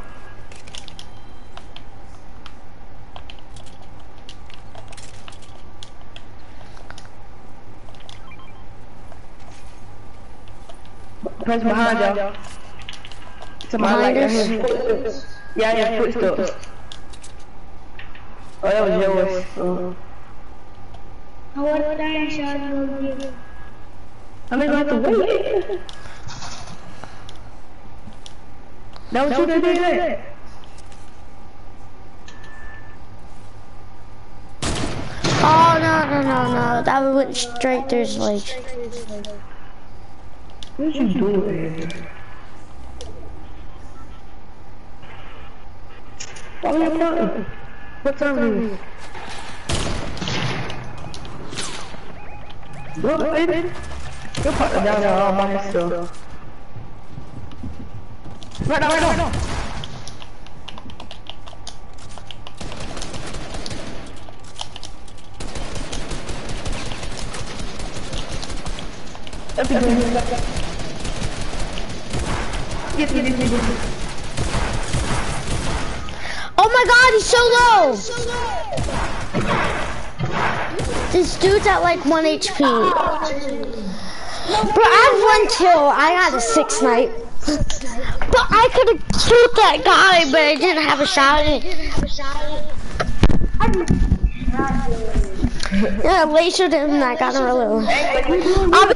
Press behind y'all. Like us? that. Yeah, yeah, footsteps. Oh, that was yours. Uh, I want to die and shot you. I mean, have to wait. That was you that did that. Oh no no no no! That went straight through his leg. What you doing? Why are you talking? What time is it? What, baby? You're putting down there all by. Right now, right now, right now. That's a good. Get, get, get, get, get. Oh my God, he's so low. This dude's at like one HP. Oh, Bro, I have one kill. I got a six snipe. But I could have killed that guy, but I didn't have a shot. Yeah, I lasered him and I got a reload. I'll be-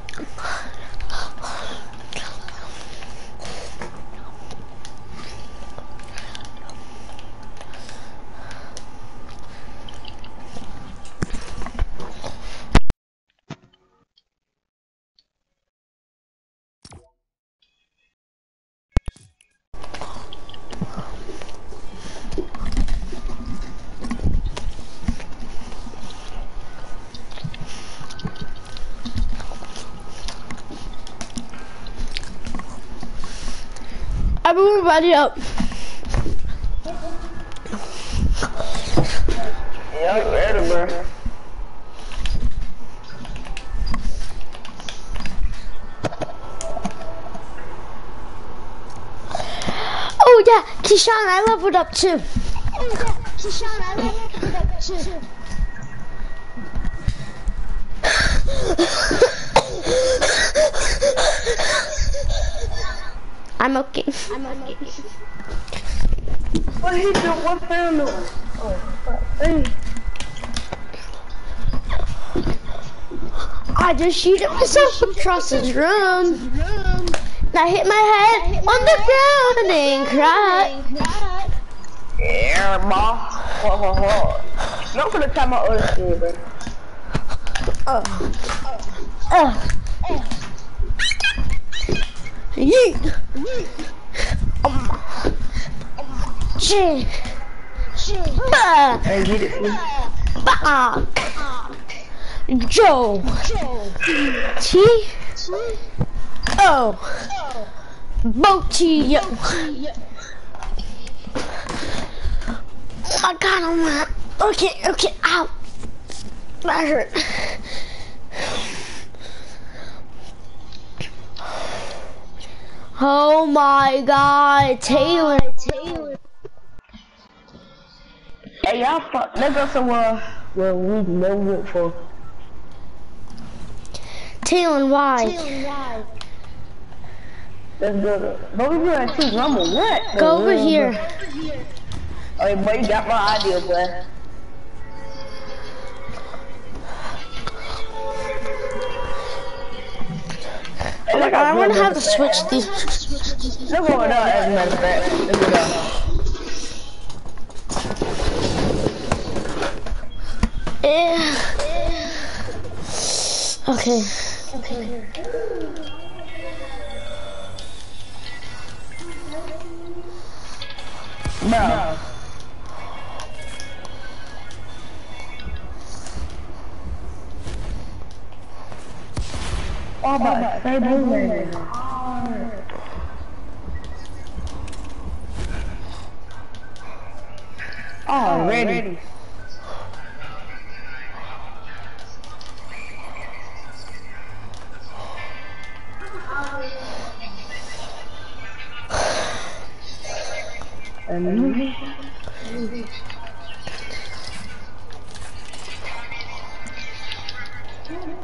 Everybody up. Yeah, I'm ready, bro. Oh yeah, Keyshawn, I leveled it up too. I'm okay. What he do? What? Oh. Hey. I just shooted myself across his room. And I hit my head on the ground and then cried. Yeah, ma. Ho, ho, ho. Not gonna tell my other shit, bro. Ugh. Yeet. Um. Gee. Bah. Hey, get it. I got him. Okay, okay, ow. That hurt. Oh my god, Taylor, Taylor. Hey, y'all fuck. Let's go somewhere where we never went for. Taylor, why? Taylor, why? Let's go to. But we two rumble. What? Go over here. Hey, boy, you got my idea, boy. Oh my god, I want to have to switch these. Let's go down, as a matter of fact. Let's go down. Eh. Okay. Bro. Oh, but stay moving. Already. And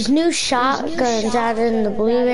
These new shotguns out in the blue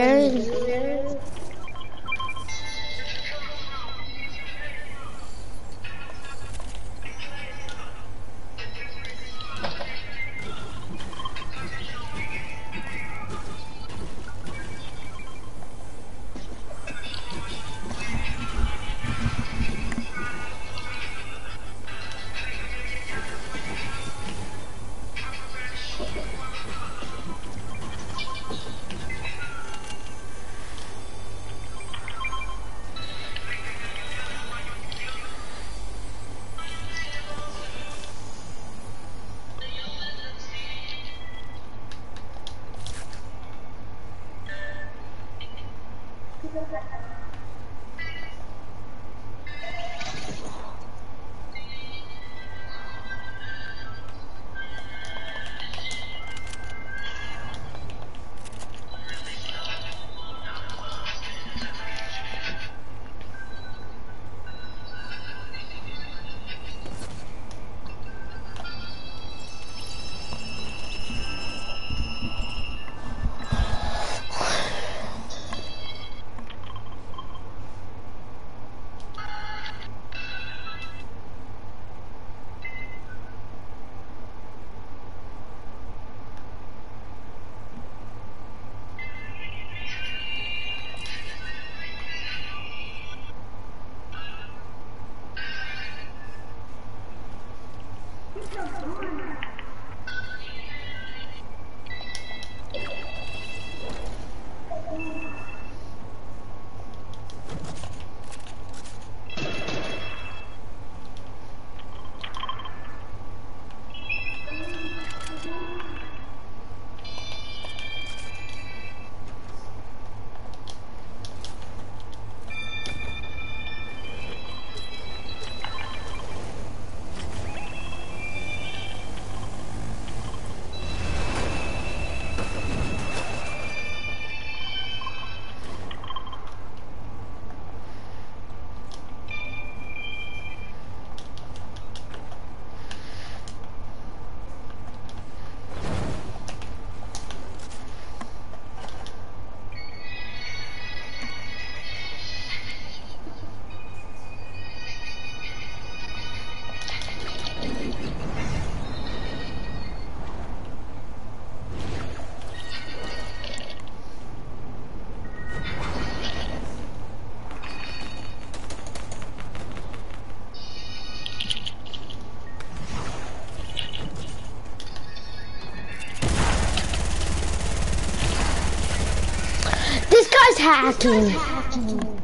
area. guy's hacking.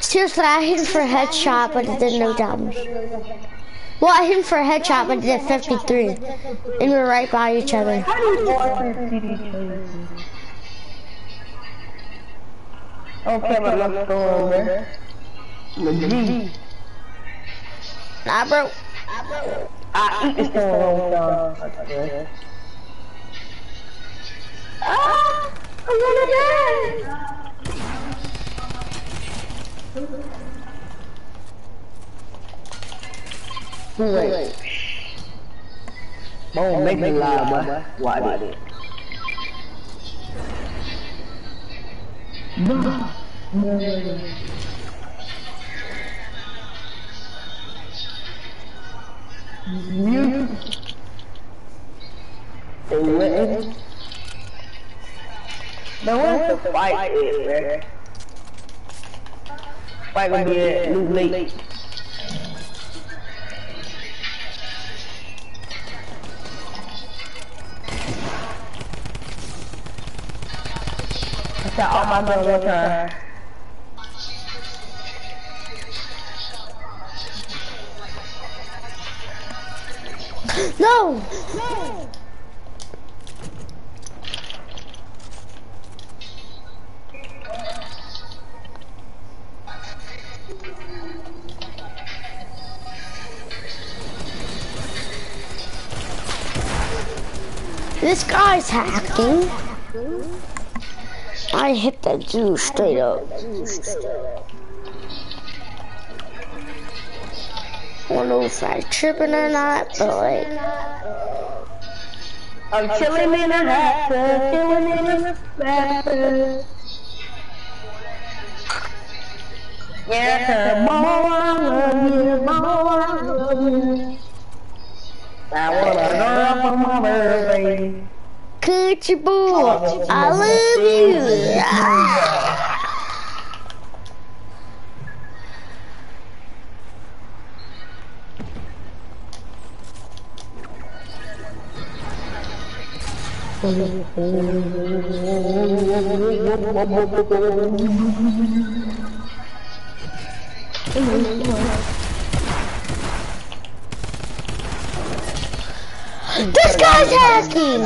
Seriously, I hit him for a headshot, but it did no damage. Well, I hit him for a headshot, but it did 53. And we're right by each other. How do you go Okay, but let's go over. The G. Nah, bro. I eat this thing wrong down. Ah! I'm gonna die! Don't make me lie, boy. Why did? You. They went. Now where's the fight is, man? Fight gonna be at Loot Lake. I said all my girls. No! This guy's hacking. I hit that dude straight up. Don't know if I'm tripping or not, but like, I'm chilling in a chilling in a. Yeah, I love you, boy, I love you. I wanna girl for my birthday. Coochie boo, I love you. This guy's hacking!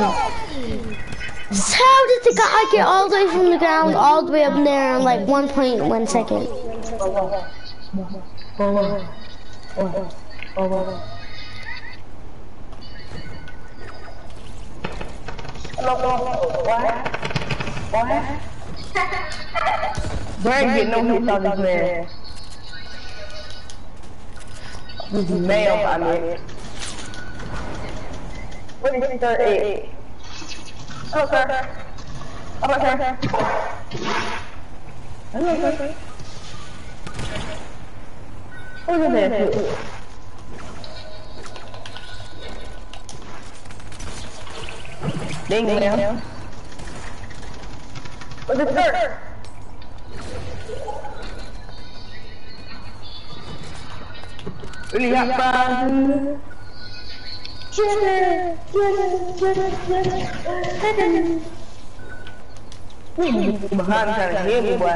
How did the guy get all the way from the ground all the way up there in like 1.1 second? Brad get no hits on this man. This is male, I mean. What is his third eight? Oh, sir. Oh, sir. Hello, sir. Look at this. Ding, ding. Look hot fries. Behind trying boy.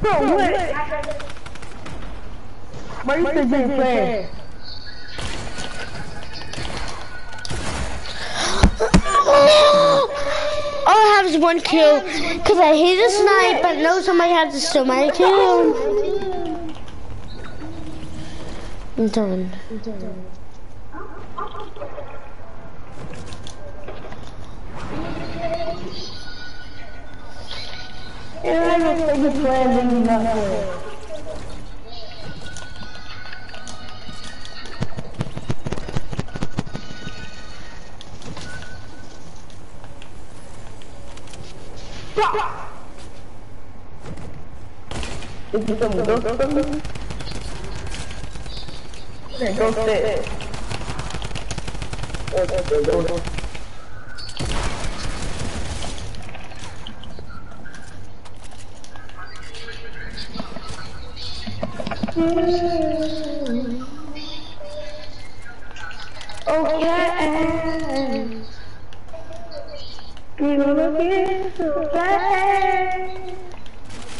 Bro, what? Why you playing? All I have one kill because I hate a snipe, but know somebody has to steal my kill. I'm done. And I don't think it's landing nothing. Come go go go go. Okay. You're so bad.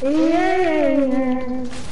Yeah.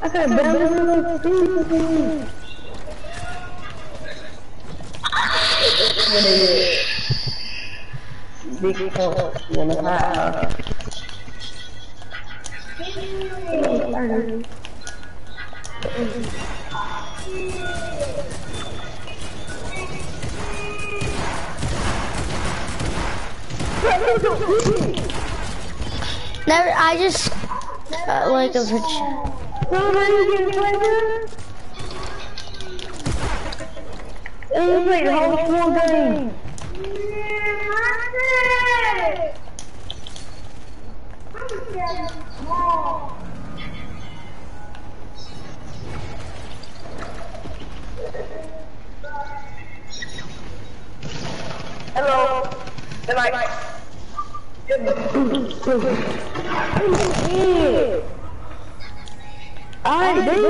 I Never, I just uh, like a picture. It was like the whole school game. Hello. Good night. Good night. Alright, baby.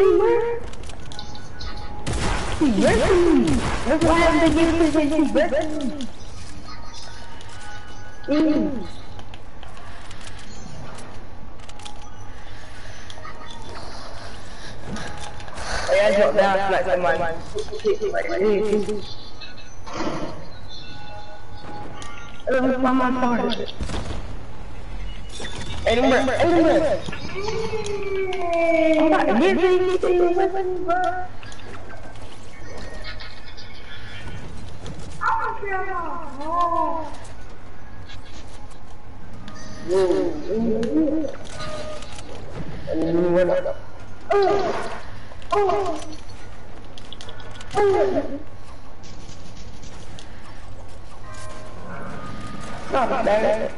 Keep breaking. That's what happens when you keep breaking. Mm. I dropped down, like, like, my, my, like, my, my, my, my, my, I'm not living anything with Oh bro. Whoa. Oh. Oh. Oh. Oh. Oh. God damn it.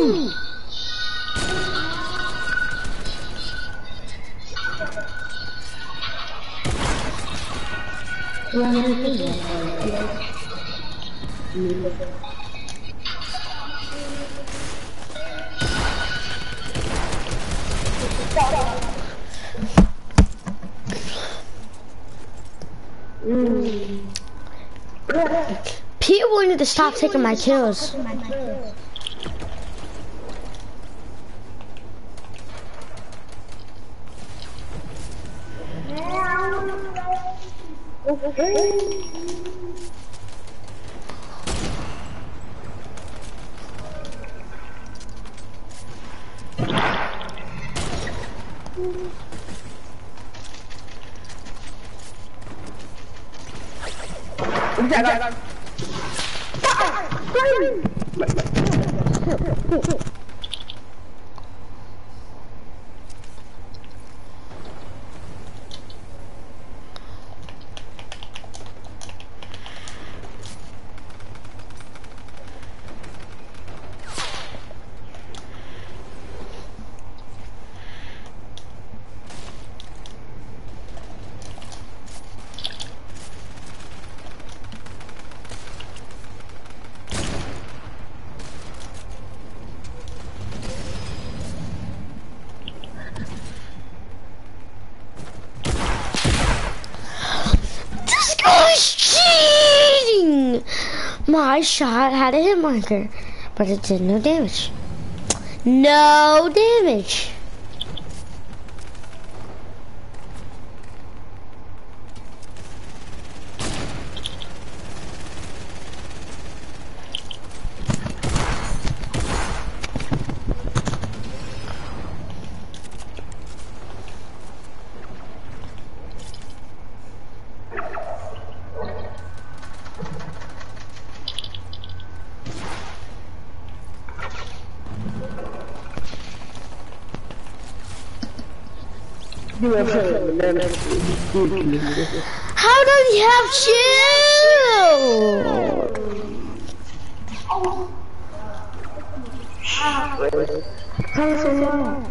stop taking my kills. shot had a hit marker, but it did no damage. No damage. How does he have shield? How so long? How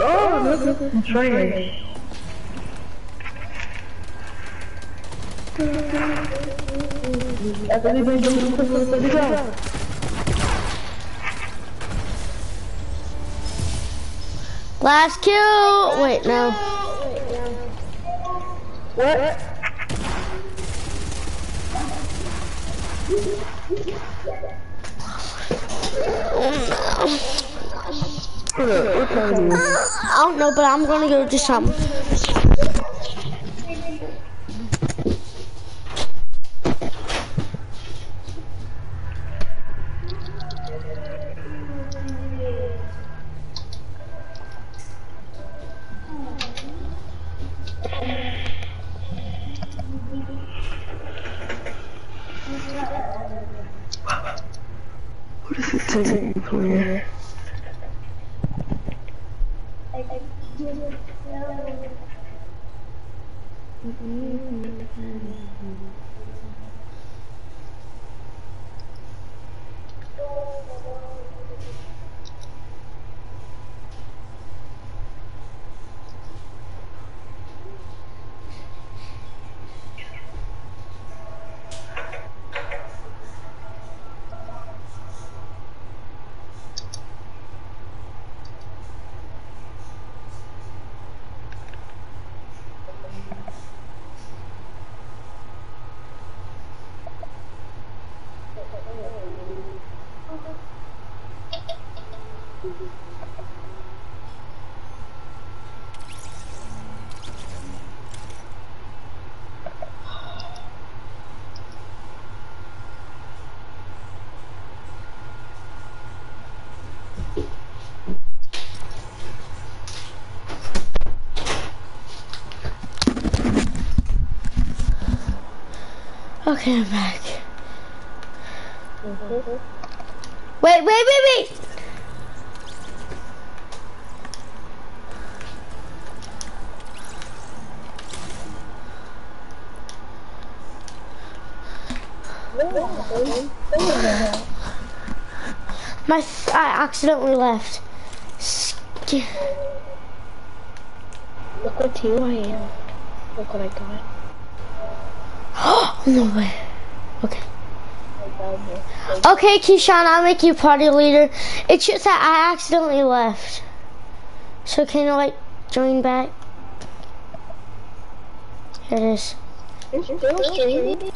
Oh, look at the train. That's what we've been doing for the. Last kill. Wait, no. What? Oh, I don't know, but I'm gonna go do something. What is this taking for here? Okay, I'm back. Wait, wait, wait, wait. My, I accidentally left. Look what team I am. Look what I got. No way. Okay. Okay, Keyshawn, I'll make you party leader. It's just that I accidentally left. So can you like join back? Here it is. It's still streaming.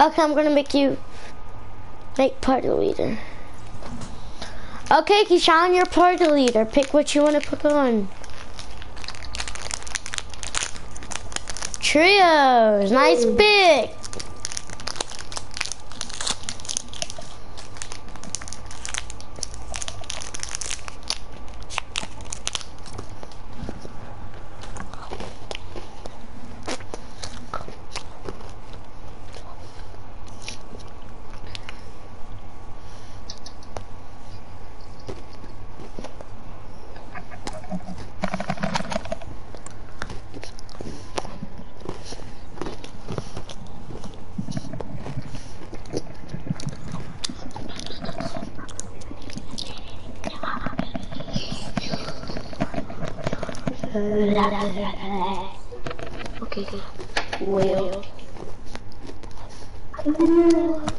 Okay, I'm gonna make you make party leader. Okay, Keyshawn, you're party leader. Pick what you want to put on. Trios, nice pick. Okay, okay. Well. Mm-hmm.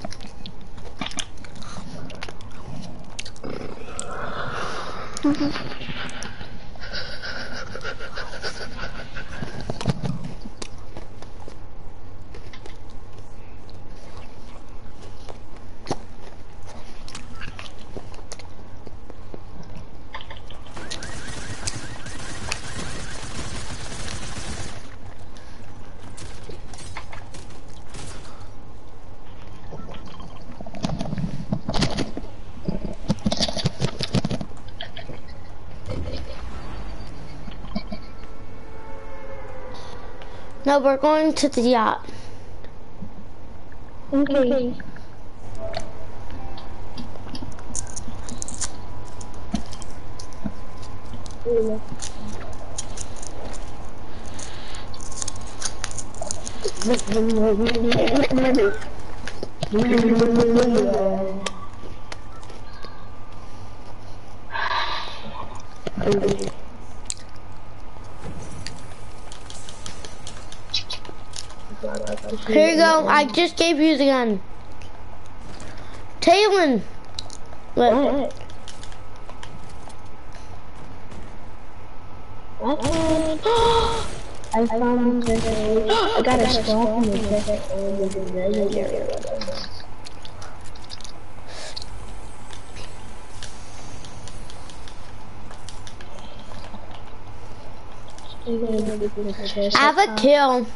No, we're going to the yacht. Okay. You I just gave you the gun. Taylor. Look. I found I got a skull from the desert and the desert area. I have a kill.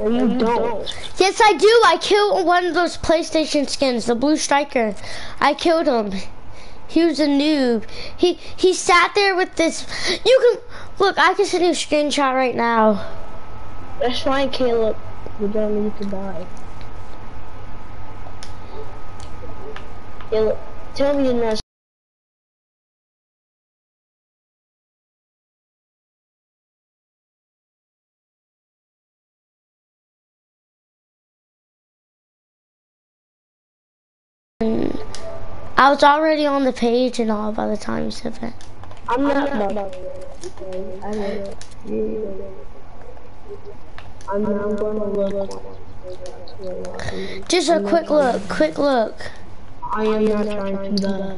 No, you don't. Yes, I do. I killed one of those PlayStation skins, the Blue Striker. I killed him. He was a noob. He he sat there with this. You can look. I can send you a screenshot right now. That's fine, Caleb. We don't need to die. Caleb, tell me you're not. I was already on the page and all by the time you said that. I'm not. I'm not. I know. I'm not going to look. Just a quick look. Quick look. I am not trying to die.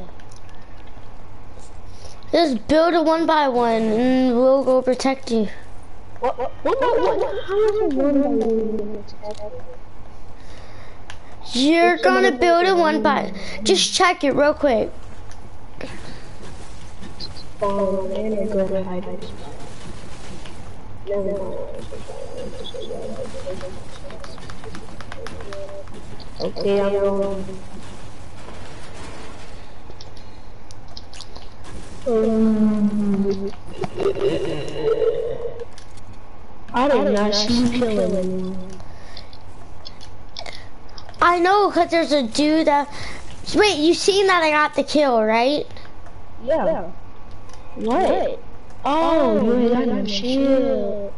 Just build a one by one, and we'll go protect you. What? What? What? What? what? How is it one by one? You're gonna build a one by. Just check it real quick. Oh, man, I go to hide it. Never mind. Okay, I'm going. Um, I not see you killing anyone. I know, cause there's a dude that. Wait, you seen that I got the kill, right? Yeah. What? Oh, you got no shield.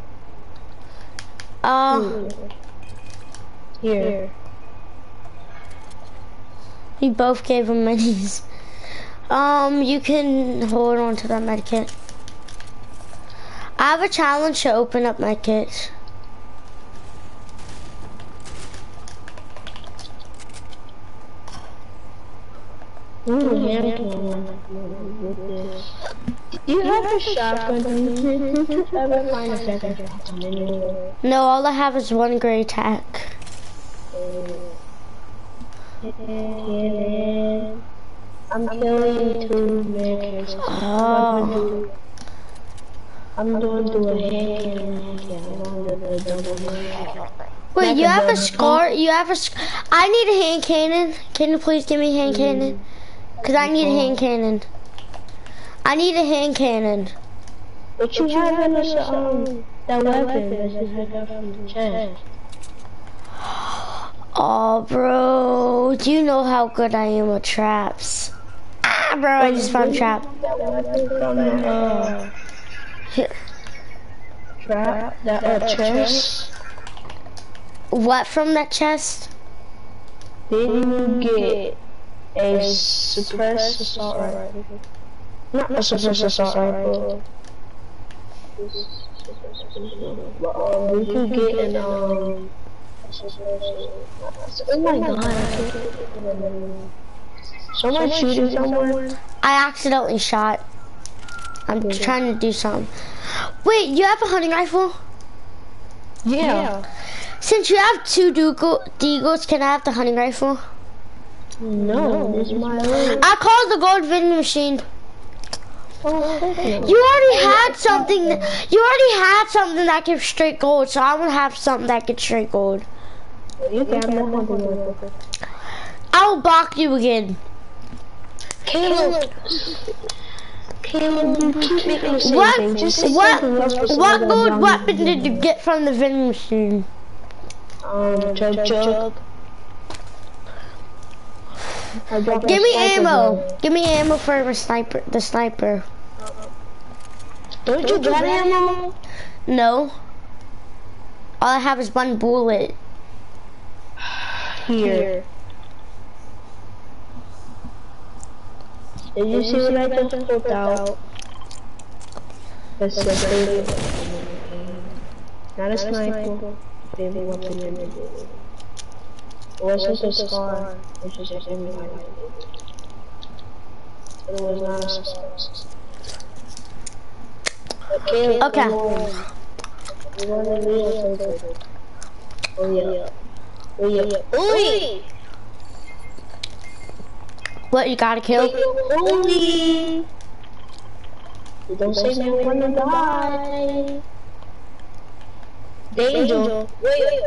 Uh, Here. we both gave him minis. Um, you can hold on to that medkit. I have a challenge to open up medkits. Ooh. Do you have a shotgun? Ever find a shotgun? No, all I have is one gray tack. I'm killing two minutes. Oh. I'm doing do a hand cannon. I'm doing a double. Wait, you have a scar? You have a I need a hand cannon. Can you please give me a hand mm. cannon? Cause I need a hand cannon. I need a hand cannon. But you have in the um, that weapon that you had from the chest. Oh, bro, do you know how good I am with traps? Ah, bro, I just found a trap. That from the uh, trap, that uh, chest. What from that chest? Didn't you get a suppressed assault rifle? Not a suppressed assault rifle. Um, we could get an, um... Oh my god, I can't Someone shooting someone? I accidentally shot. I'm trying to do something. Wait, you have a hunting rifle? Yeah. Since you have two Deagle- Deagles, can I have the hunting rifle? No, this is my own. I called the gold vending machine. Oh, You already had something. You already had something that gives straight gold, so I want to have something that gives straight gold. you can have no hunting rifle. I'll block you again. Caleb! Caleb, you keep making the same What? thing. Just What? something else for What gold weapon did you get from the vending machine? Um, chug chug. Give me ammo. gun. Give me ammo for the sniper. The sniper. Don't you got ammo? No. All I have is one bullet. Here. Did you see what I just pulled out? That's the favorite weapon in the game. Not a sniper. Favorite weapon It wasn't a scar, which is favorite weapon. It was not a scar. Okay. Okay. Oh yeah. What you gotta kill? Ooh! You don't say you die. Danger. Wait.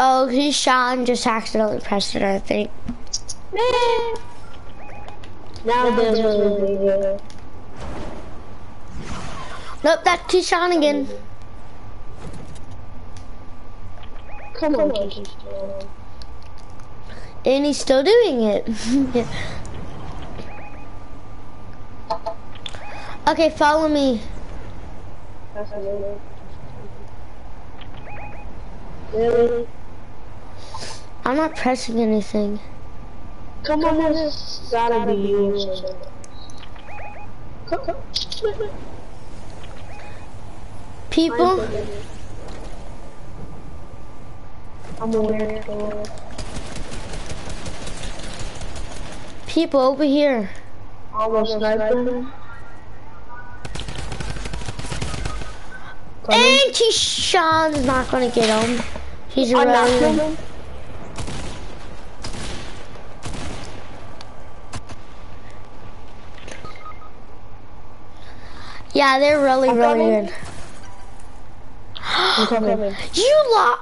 Oh, he shot and just accidentally pressed it. I think. Now there's one. Nope, that's he shot again. Come on, Keyshawn. And he's still doing it. Yeah. Okay, follow me. That's a little. Really? I'm not pressing anything. Come on, this gotta be you. Come, come. People, I'm aware. Caleb. people over here. Almost sniping. And Keyshawn is not gonna get him. He's I'm not really. coming. Yeah, they're really, I'm really coming. good. I'm coming. You lot.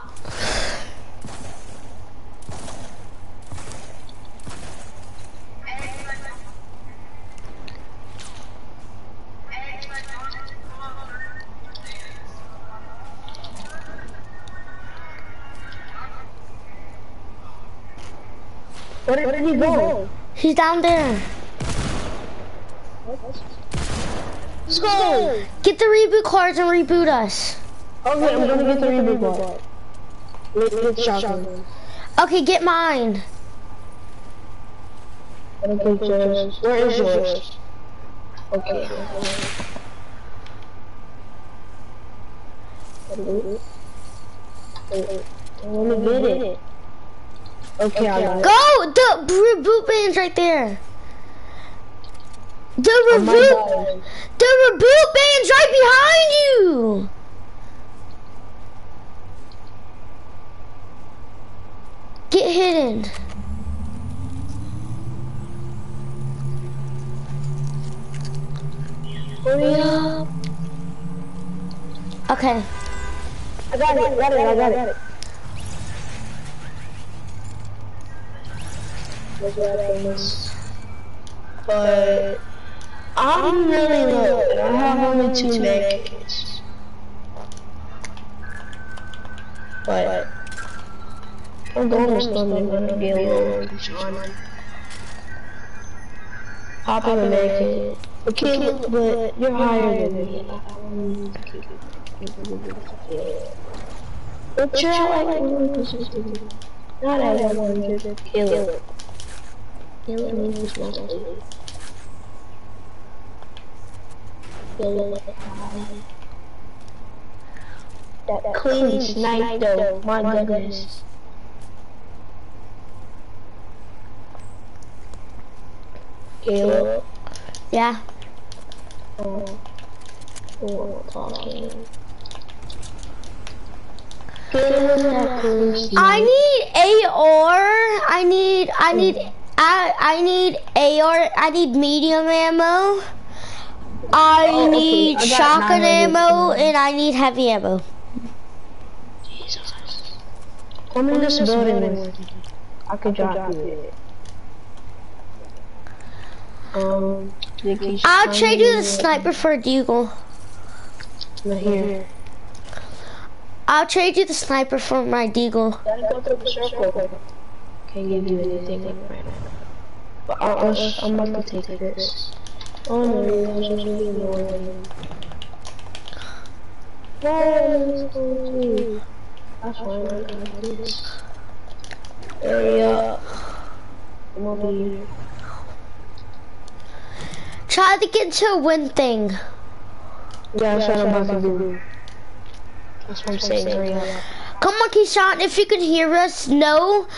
Where, where did he go? He's down there. Oh, Let's go! Get the reboot cards and reboot us. Okay, I'm gonna get the reboot ball. Let's get shotgun. Okay, get mine. I'm gonna get yours. Where is yours? Okay. I wanna get it. Okay, I got it. Go! The reboot van's right there. The reboot, oh God. the reboot van's right behind you. Get hidden. Hurry up. Okay. I got it, I got it, I got it. That's what I famous. But I'm really low, and I have only two med kits. But I'm going to still make one get low. Hop in the med kit. But, you're higher than me. But you're at like 160. Not at 100. Caleb. Caleb moves mostly. That clean snipe though, my goodness. Caleb, Yeah. oh, oh, talking. Caleb, that clean snipe. I need AR. I need. I need. I I need AR. I need medium ammo. I Oh, okay. need I shotgun ammo and I need heavy ammo. Come in this building with me. I could drop you it. Um, I'll trade you the sniper for a deagle. Right here. I'll trade you the sniper for my deagle. Gotta go through the circle. Can't give you anything right now. But I, I, I'm about to take this. Oh no, there's really annoying. Oh, that's fine. I got this. Hurry up. I'm over here. Try to get to a win thing. Yeah, that's what I'm about to do. That's what I'm saying. Come on, Keyshawn, if you can hear us, know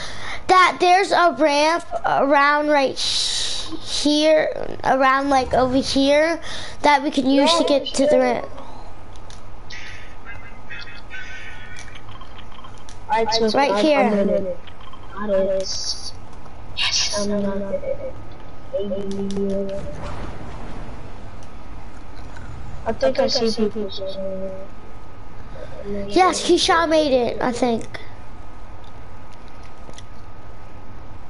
that there's a ramp around right sh- here, around like over here, that we can use to get to the ramp. Alright, so Right I- here. I'm in it. Got it. Yes, I'm not it. I think I see people. Yes, Keyshawn made it, I think.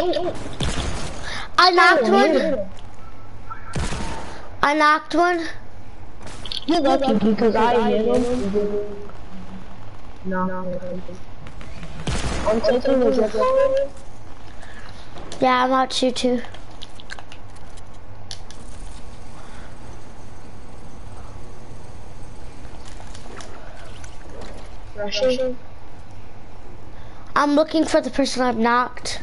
some win. Don't, don't. I knocked one. I knocked one. You're lucky because I hit him. No. I'm taking the zip Yeah, I'm out you too. Rushing. I'm looking for the person I've knocked.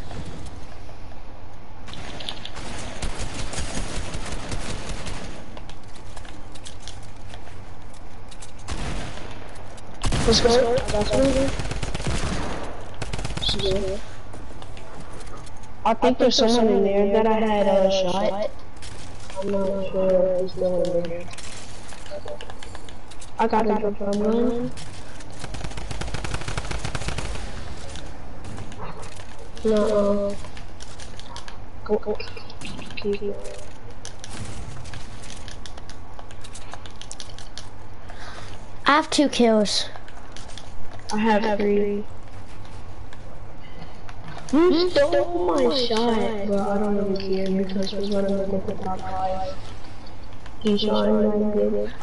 Let's go. That's moving. I think there's someone in there that I had a shot. I'm not sure there's no one in there. I got it from someone. No. Go, go. Keep it. I have two kills. I have three. You stole my shot, but I don't really care because we're gonna look at the top five. He's trying to get it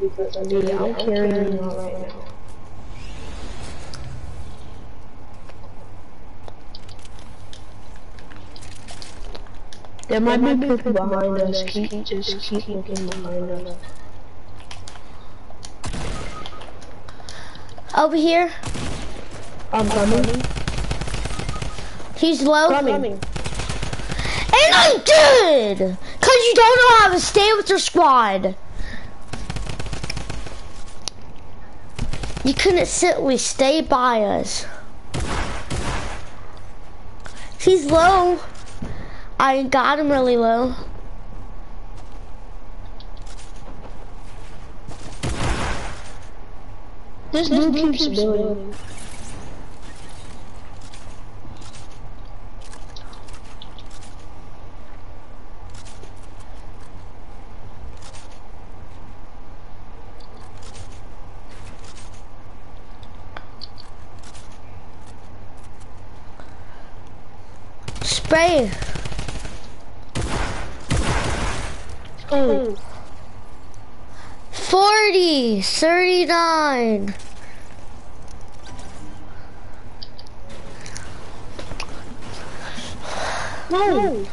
because I mean, I'm carrying you right now. There might be people behind us. Keep just keep looking behind us. Over here. I'm coming. He's low. Coming. And I'm did! Cause you don't know how to stay with your squad. You couldn't simply stay by us. He's low. I got him really low. This dude keeps building. Spray. Oh. 40, 39. No.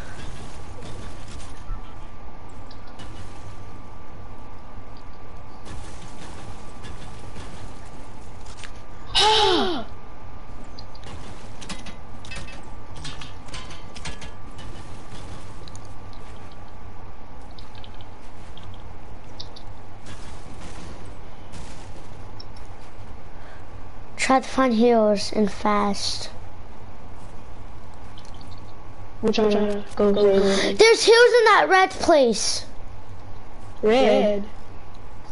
Try to find heroes and fast. I'm trying to go. There's hills in that red place. Red.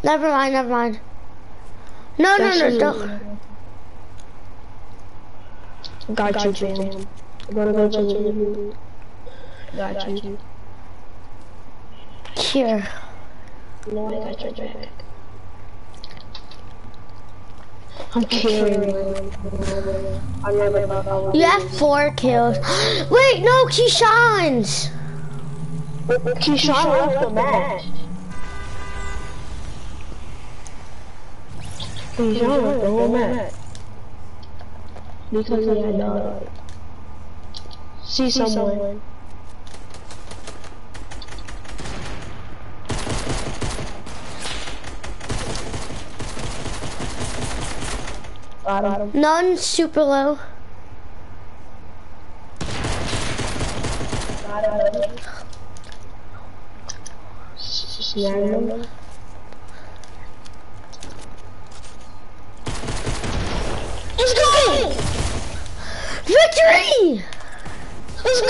Never mind, never mind. No, no, That's no, you. don't. Got, you, fam. I'm gonna go to the Got you. Here. No, I got your back. I'm carrying. I never thought I would. You have four kills. Wait, no, Keyshawn's. Keyshawn left the match. Keyshawn left the whole match. Because he had uh, died. See someone. Got him. None super low. Got him. Snagged. Let's go! Victory! Let's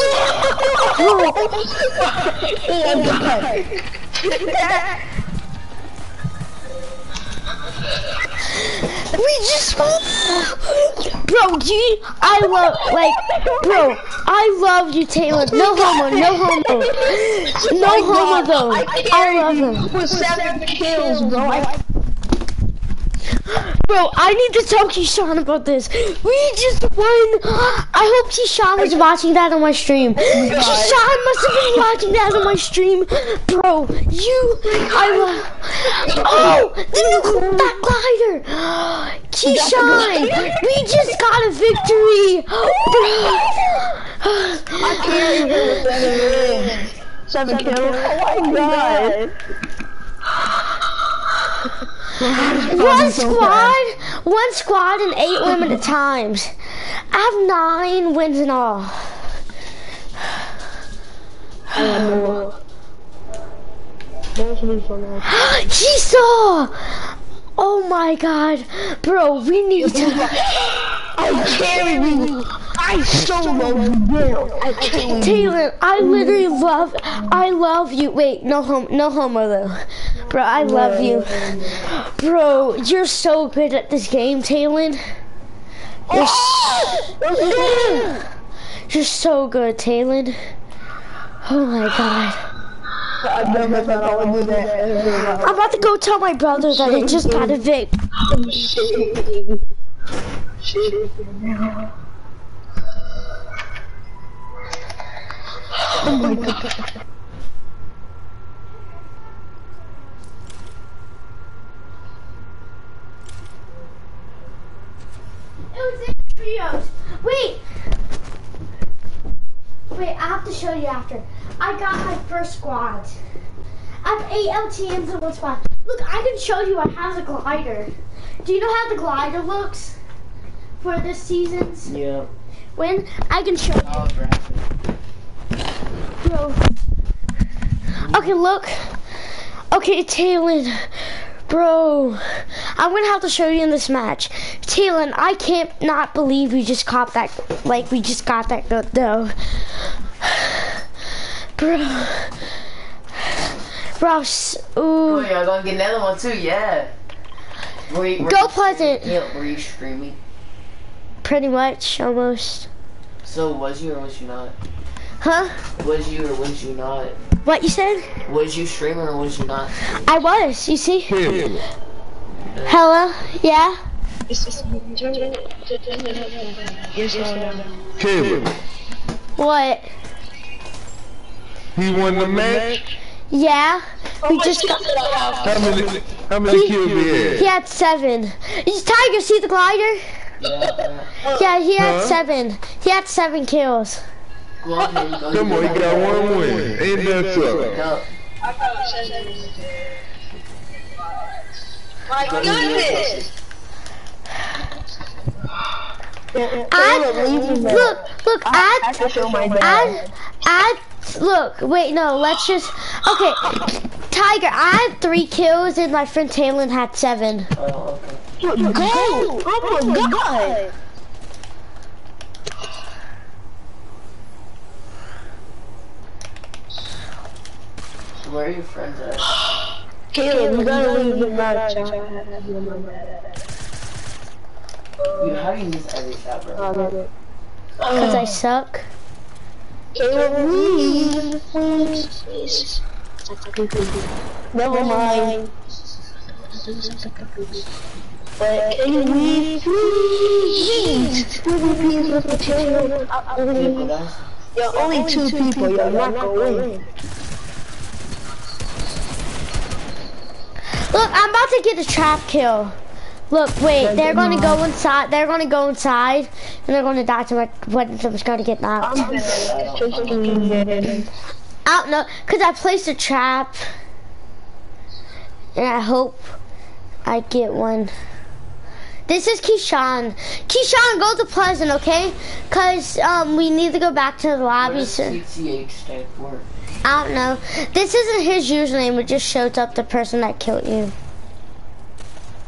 We just! Bro, do you, I love, like, bro, I love you, Taylor. No homo, no homo. No homo, though. I love him. With seven kills, bro. I Bro, I need to tell Keyshawn about this. We just won. I hope Keyshawn was watching that on my stream. Keyshawn must have been watching that on my stream. Bro, you, I. Oh, the new that glider. Keyshawn, we just got a victory. Bro. seven kills. Oh my oh god. One squad, one squad and eight limited times. I have nine wins in all. he saw. Oh my god, bro, we need to. I carry you. I solo you down. I you. Taylor, I literally love, I love you. Wait, no homo, no homo though. Bro, I love you. Bro, you're so good at this game, Taylor. You're, s- you're so good, Taylor. Oh my god. I never thought I would do that ever. I'm about to go tell my brother that I just got a Vic. I'm shaking. Shaking now. Oh my god. It was in trios. Wait. Wait, I have to show you after. I got my first squad. I have eight LTMs in one squad. Look, I can show you I have the glider. Do you know how the glider looks for this season's Yeah. When? I can show you. I'll grab it. Bro. Okay, look. Okay, Talon. Bro. I'm gonna have to show you in this match. Talon, I can't not believe we just caught that like we just got that good though. Bro. Bro, s- Oh ooh. yeah, I'm gonna get another one too, yeah. Were you, were Go you Pleasant. streaming? Yeah, were you streaming? Pretty much, almost. So was you or was you not? Huh? Was you or was you not? What you said? Was you streaming or was you not? I was, you see? Hello? Yeah? Yes, What? He won the match. Yeah. Oh, we just got. How many? How many kills he had? He had? had seven. Is Tiger see the glider? Yeah. Yeah, he had Huh? seven. He had seven kills. Go on, here you go. Come on, he got one win. Ain't that so? Go. My goodness! I look, look, I I, can show my I, dad. I, look. Wait, no. Let's just. Okay, Tiger. I had three kills and my friend Taylor had seven. Oh, okay. Go! Oh my god! Where are your friends at? Caleb, you gotta leave the match. I have to my dad. You, how do you miss every shot, bro? Cause I suck. Caleb, leave, please. Never mind. But can leave, please? Please, with the guys? You're only two people. You're not gonna. Look, I'm about to get a trap kill. Look, wait. They're gonna go inside. They're gonna go inside, and they're gonna die to my. What? Someone's gonna get knocked. I'm just doing it. I don't know, cause I placed a trap, and I hope I get one. This is Keyshawn. Keyshawn, go to Pleasant, okay? Cause um, we need to go back to the What lobby does soon. CCH stand for? I don't know. This isn't his username. It just shows up the person that killed you.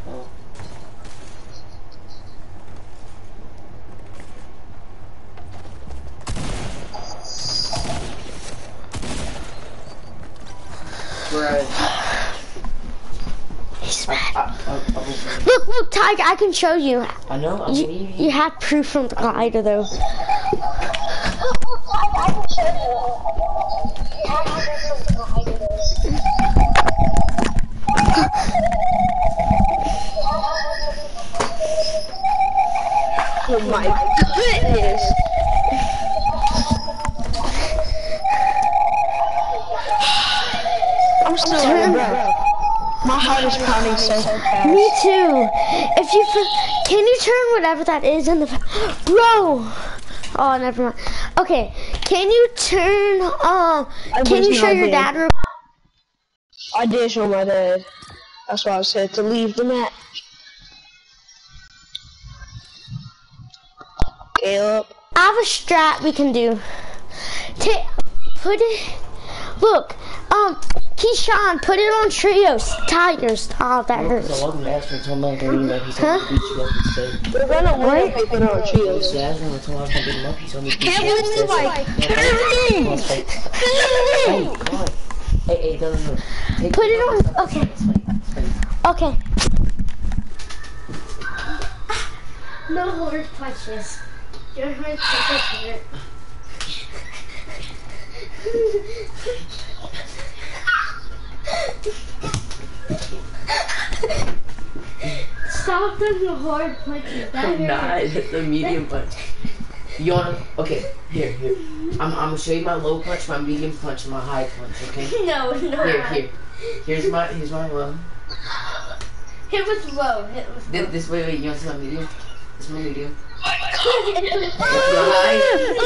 Oh. Bruh. He's I, mad. I, I, I, was- Look, I can show you. I know, I'm You, you have proof from the glider, though. I can show you. You have to do something behind this. Oh my goodness! I'm still in breath. My heart is pounding so fast. Me too. If you can you turn whatever that is in the bro. Oh, never mind. Okay, can you turn? Um, can you show your dad? Real- I did show my dad. That's why I said to leave the match. Caleb. I have a strat we can do. Ta- put it. Look, um, Keyshawn, put it on trios. Tigers. Oh, that So hurts. welcome to Ashford. Tell my daddy that he's Huh? gonna beat you up instead. We're gonna win if we put on trios. Dad, when I told him I was gonna beat him told me to beat Can't you up believe instead. like Come on, fight. Hey, come on. Hey, hey, no, no, no. Take Put it on- okay. fight, let's fight, let's fight. Okay. No hard punches. Your hard punches hurt. Stop the hard punches. That I'm not. It's a medium punch. You wanna? Okay, here, here. I'm, I'm gonna show you my low punch, my medium punch, and my high punch. Okay. No, no. Here, here. Here's my, here's my low. It was low. It was low. This, this way, wait. You want to see my medium? This is my medium.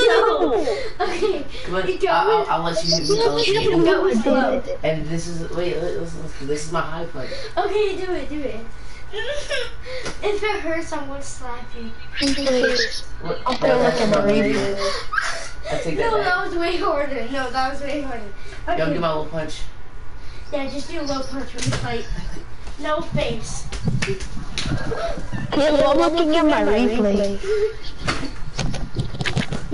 No. Okay. Come on. I'll, I'll, I'll let you hit me. I'll let you hit me. Go with slow. And this is wait. Listen, listen. This is my high punch. Okay, do it, do it. if it hurts, I'm gonna slap you. What? Gonna look at my replay. I take No, that that back. was way harder. No, that was way harder. Okay. do my low punch? Yeah, just do a low punch when you fight. No face. Caleb, I'm looking at my replay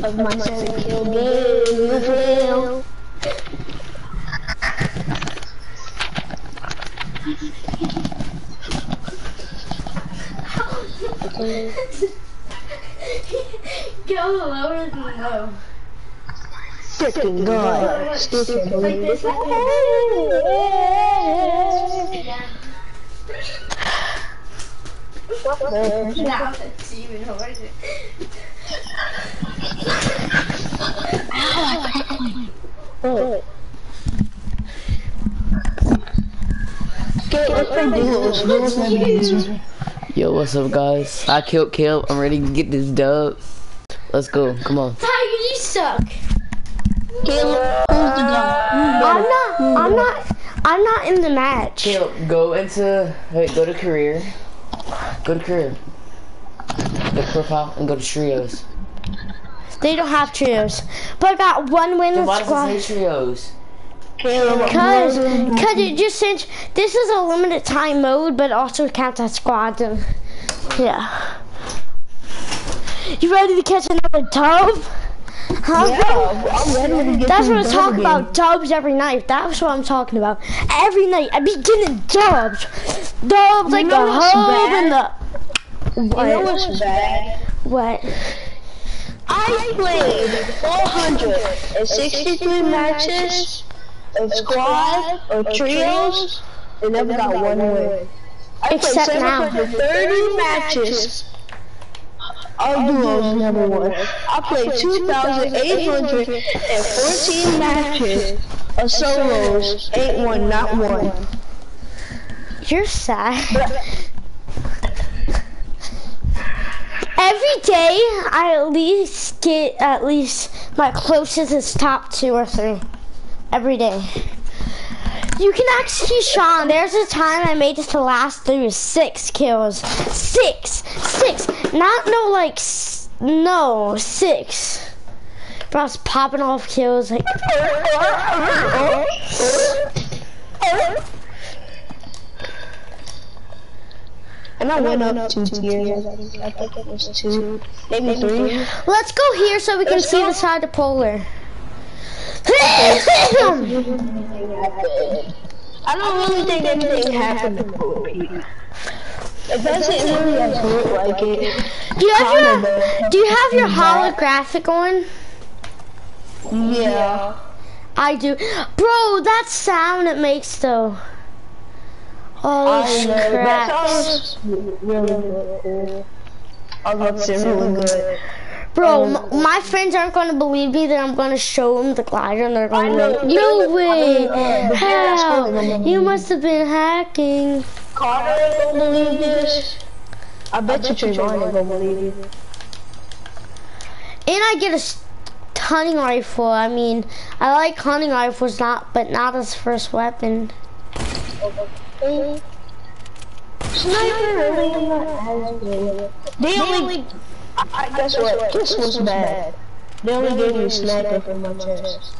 of my seven kill game. You fail. Go lower than low. Freaking God. Still can't Like believe this, Yo, what's up, guys? I killed Kill. I'm ready to get this dub. Let's go. Come on. Tiger, you suck. Caleb, the guy? I'm not. I'm not. I'm not in the match. Kill, go into. Wait, go to career. Go to career. Go to profile and go to trios. They don't have trios, but I got one win in why does squad. it say trios? Cause, cause it just says this is a limited time mode, but also counts as squads. And yeah. You ready to catch another dub? Yeah, I'm ready to get That's what I'm talking about. Dubs every night. That's what I'm talking about. Every night I be getting dubs. Dubs like know the hub and the You know what's bad? what? I played 463 matches of squad or trios and never got one win. I Except played now. 730 matches of duos, never won. I played 2,814 matches of solos, ain't won, not one. You're sad. Every day, I at least get at least my closest is top two or three. Every day. You can actually, Sean. There's a time I made it to last through six kills. Six, six. Not no like s- no six. But I was popping off kills like. And I went up two tiers. I think it was two, maybe three. Let's go here so we can Let's see go. the side of polar. I don't really think anything happened to Pete. It doesn't really look like it. Do you have your Do you have your holographic on? Yeah. I do. Bro, that sound it makes though. Oh know. That crap. sounds really good. Oh, that's really good. Bro, m- my friends aren't going to believe me that I'm going to show them the glider and they're going to I be no way. How? You must have been hacking. Ain't gonna believe this. I bet you Trayvon gonna believe it. And I get a hunting rifle. I mean, I like hunting rifles, not but not as first weapon. Sniper really not as good. They only, I, I guess what, this was bad. They only gave me a sniper for my chest.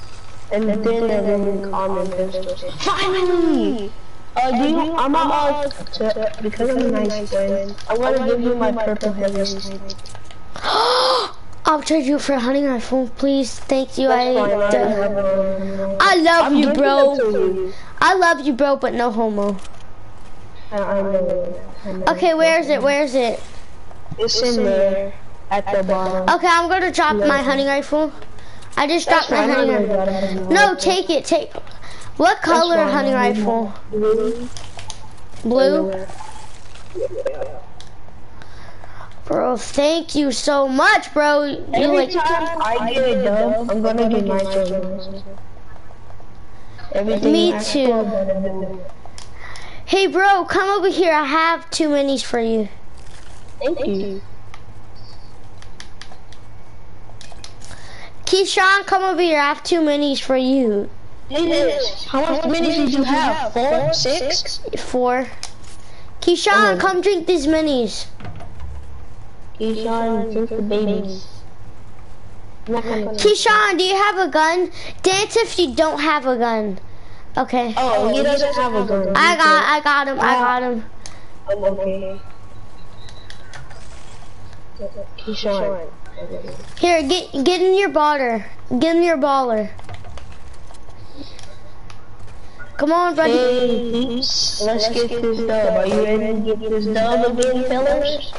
And then they gave me common pistols. Finally! Uh, do you, I'm out to, because I'm a nice friend, I want to give you my purple heavy sniper. I'll trade you for a hunting rifle, please. Thank you. That's fine, I I, already have one. I love I'm you, bro. you. I love you, bro, but no homo. I, I know. I know. Okay, where is it? Where is it? It's in there, at the bottom. Okay, I'm gonna drop my hunting rifle. I just That's dropped my fine, hunting know rifle. that, I know No, that. take it. Take. What color fine, hunting rifle? Blue. Blue. Bro, thank you so much, bro. You Every like. time I get a dub, I'm gonna get my choice. Everything Me too. do, I'm gonna do. Hey, bro, come over here. I have two minis for you. Thank you. Keyshawn, come over here. I have two minis for you. Hey, Liz, how much minis did you have? Four? Six? Four. Keyshawn, come drink these minis. Keyshawn, drink the babies. I'm not gonna- Keyshawn, do you have a gun? Dance if you don't have a gun. Okay. Oh, oh he doesn't have a gun. I got, I got him. I got him. I'm okay. Keyshawn. Here, get, get in your baller. Get in your baller. Come on, buddy. Hey, peeps, let's get this dub. Are you ready to get this dub again, fellas?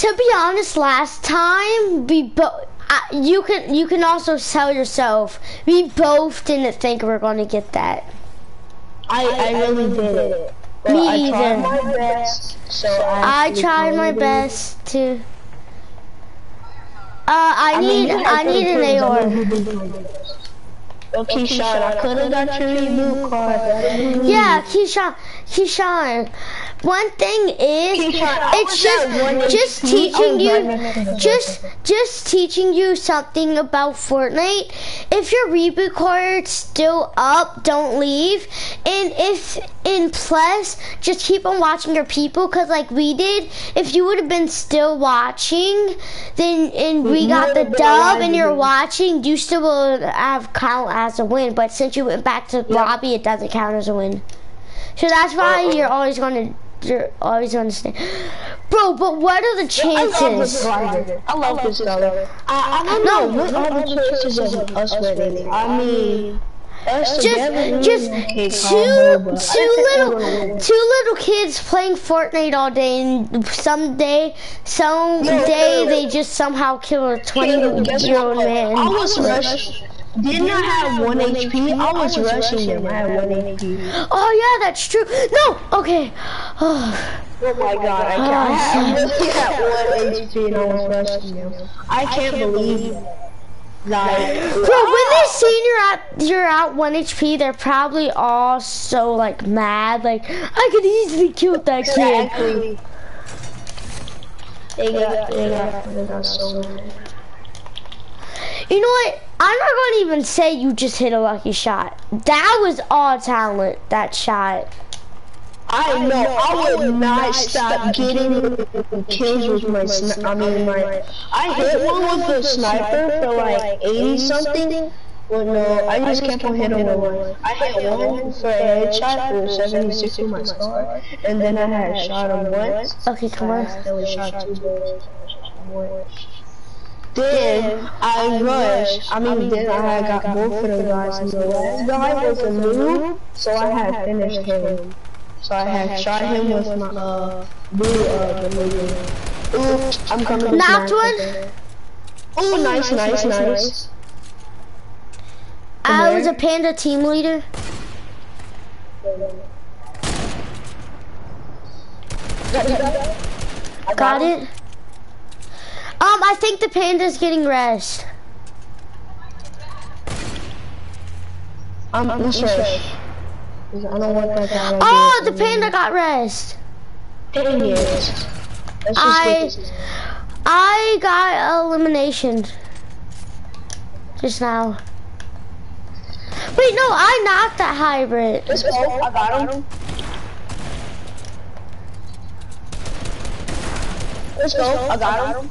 To be honest, last time we both. Uh, you can you can also sell yourself. We both didn't think we were going to get that. I, I really did it. Me I tried either. my best, so I, I tried my best to. Uh, I, I need you I guys need an put AR. double booty on this. Yo, Keyshawn, I could have got your reboot card. but- Yeah, Keyshawn, Keyshawn. One thing is, it's was at one just just teaching you, right next to the just just teaching you something about Fortnite. If your reboot card's still up, don't leave. And if in plus, just keep on watching your people, cause like we did. If you would have been still watching, then and we got the dub, and you're watching, you still would have count as a win. But since you went back to lobby, it doesn't count as a win. So that's why you're always gonna you're always gonna. Bro, but what are the I love this chances? I love this driver. I, I don't know what are the chances of us winning. I mean, us Just just two combo, but I two little two little kids playing Fortnite all day and someday someday they just somehow kill a twenty-year-old man. I was rushing. Didn't I have one HP? I was rushing them. I had one HP. Oh yeah, that's true. No, okay. Oh, Oh my god, I can't. I oh, had- I really had one HP and I was rushing. I can't believe like Bro, when they see you're at you're at one HP, they're probably all so like mad. Like I could easily kill that kid. exactly. They got, they got, they got so mad. You know what? I'm not gonna even say you just hit a lucky shot. That was all talent. That shot. I know. I would not stop getting kills with my. Sni- I mean, my. I hit one with the sniper for like 80 something. Well, no, I just kept on hitting one. I hit one for a headshot for 76 with my scar, and then I had a shot him once. Okay, come on. Then we shot two bullets. Then I rushed. I mean, then I had got both of them guys, and the last guy was a noob, so I had finished him. So I had shot him with my uh blue uh. Ooh, I'm coming. to Knocked sniper. Ooh, nice, nice, nice. I was a panda team leader. Got it. Um, I think the panda's getting rest. I'm, I'm not sure. I don't want that guy. Oh, the panda got rest. Dang it. I- I got elimination just now. Wait, no, I knocked that hybrid. Let's go. I got him. Let's go. I got him.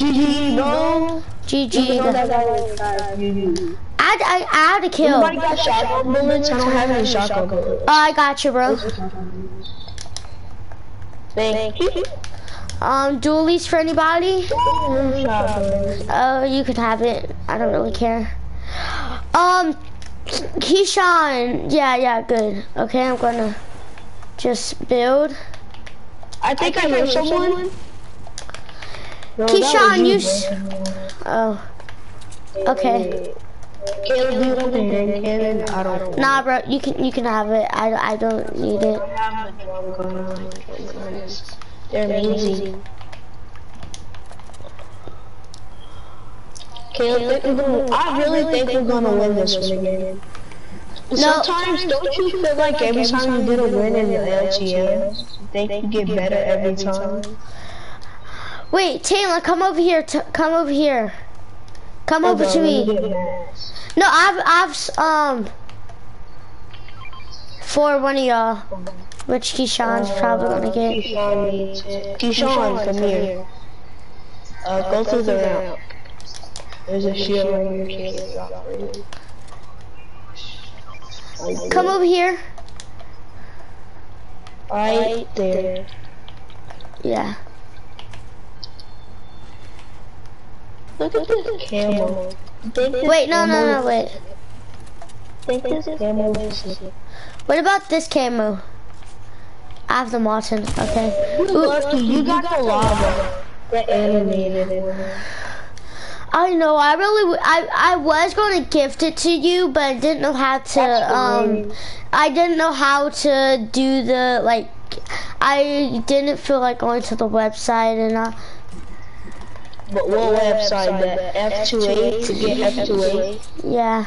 GG, bro. GG. that guy. I, I, I had a kill. Anybody got shotgun bullets? I don't have any shotgun bullets. Oh, I got you, bro. Thank you. Um, dualies for anybody? Shotgun. Oh, you could have it. I don't really care. Um, Keyshawn. Yeah, yeah, good. Okay, I'm gonna just build. I think I hear someone. No, Keyshawn, you. s- Oh, okay. Caleb, do you want the hand? I don't. Nah, bro, you can you can have it. I, I don't need it. have the drum gun. They're amazing. Caleb, think we're gonna, I really think we're gonna win this one again. Sometimes, don't you feel like every time you get a win in the LTM, you think you get better every time? Wait, Taylor, come over here. T come over here. Come over to me. No, I've I've um for one of y'all, which Keyshawn's probably gonna get. Keyshawn come here. Uh, go through the ramp. There's a shield right here, Caleb. drop for you. Come over here. Right there. Yeah. Look at this camo. Think this Wait, no, no, no, wait. Think this camo What about this camo? I have the Martin. Okay. You lucky, you got the lava. The animated. I know. I really. I I was gonna gift it to you, but I didn't know how to. Um. I didn't know how to do the like. I didn't feel like going to the website and. Uh, But what website? The F2A to get F2A? Yeah.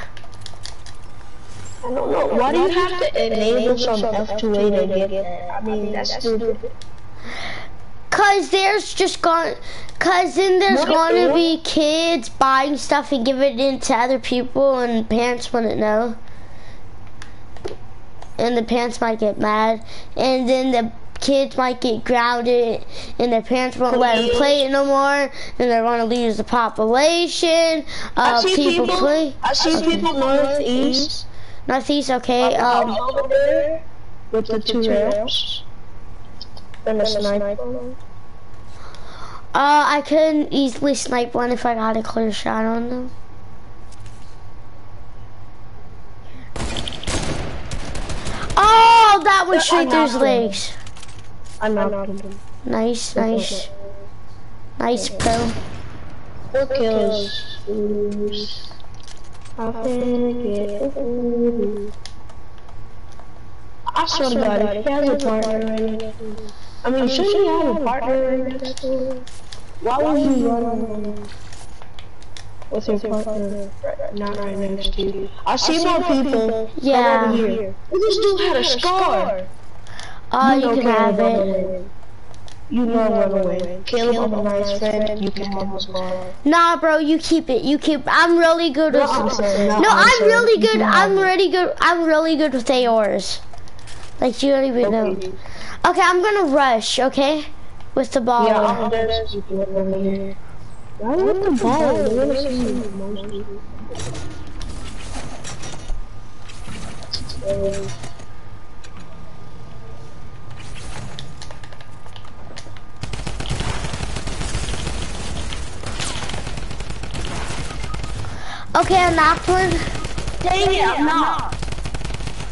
I don't know. Why do you have to enable some F2A to get that? I mean, that's stupid. Cause there's just gonna, cause then there's What? going to be kids buying stuff and giving it to other people, and parents wouldn't know. And the parents might get mad, and then the kids might get grounded, and their parents won't let them play it no more, and they're going to lose the population. I Uh, people, people. play. I see people northeast. Northeast, okay. Um, over there with the two rails and the sniper. uh, I could easily snipe one if I got a clear shot on them. Oh, that went straight through his legs. I knocked him. Nice, nice. Nice, bro. Four kills. How can I get. I swear to God, if he has a partner right now. I mean, shouldn't he have a partner right now? Why would you run with your partner right- not right next to you? I see more people. Yeah. over here. This dude had a scar. Oh, you know can have Caleb run it. away. You know run away. Caleb, I'm a nice friend. You can have a scar. Nah, bro, you keep it. You keep. I'm really good with. I'm saying, no, No, I'm I'm really good. I'm really good. I'm really good with ARs. Like you don't even know. Okay. Okay, I'm gonna rush. Okay, with the ball. Yeah, I'm gonna see people over here. Why with the ball? We're gonna see you mostly. Um, Okay, I knocked one. Dang it, I'm not.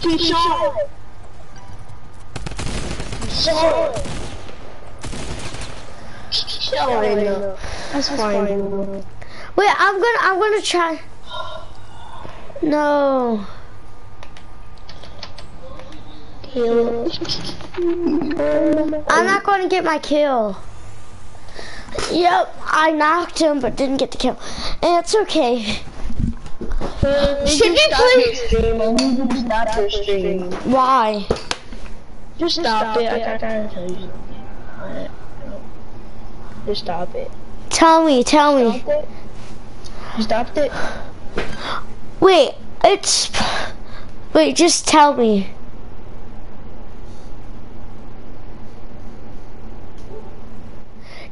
He shot it. Shot it. Sorry, no. That's fine. Wait, I'm gonna. I'm gonna try. No. I'm not going to get my kill. Yep, I knocked him, but didn't get the kill. And it's okay. Should we play? stream? Stop your stream. Why? Just stop it. I gotta tell you something. Just stop it. Tell me, tell me. Stop it. You stopped it? Wait, it's. Wait, just tell me.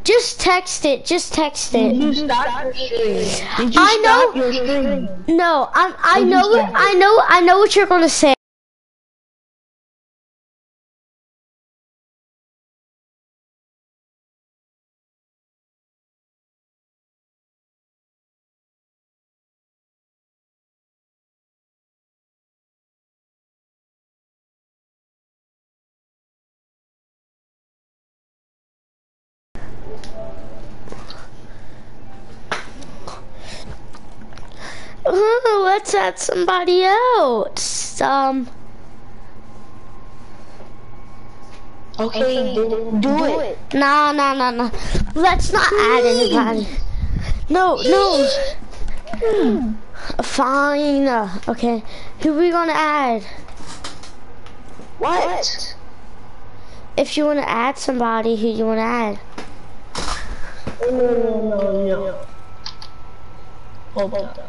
Just text it. Just text it. You stopped your stream. Did you I know- stop your stream? No, I Did know. I know. I know what you're gonna say. Let's add somebody else. Um. Okay, do, do it. Nah, nah, nah, nah. Let's not add anybody. No, no. Fine. Okay. Who we gonna add? What? If you wanna add somebody, who you wanna add? No, no, no, no. Hold up.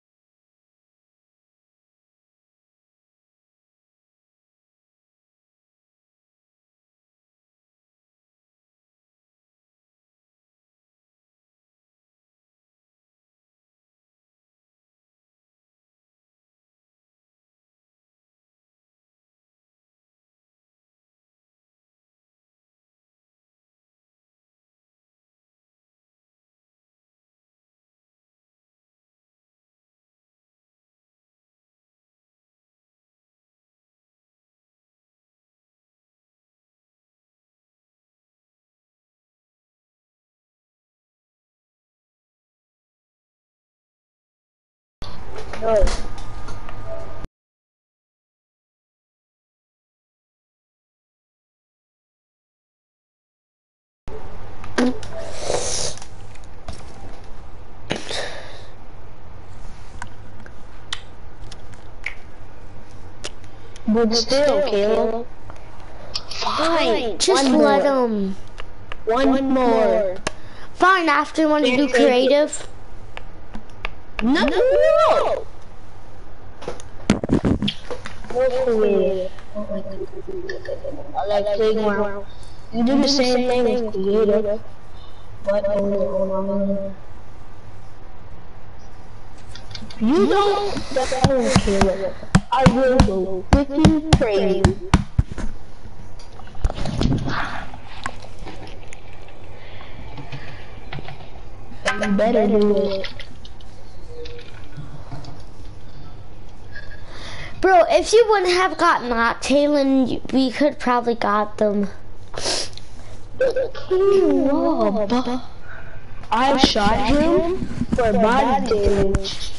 No. But still, Caleb. Fine. Just one let more. him. One, more. Fine, after you want to do creative. No. No. I like playground. You do the same thing as creative, but only. You don't defend Caleb. I will go. You better do it. Bro, if you wouldn't have gotten that, you- we could probably got them. Rob. I shot him for body damage.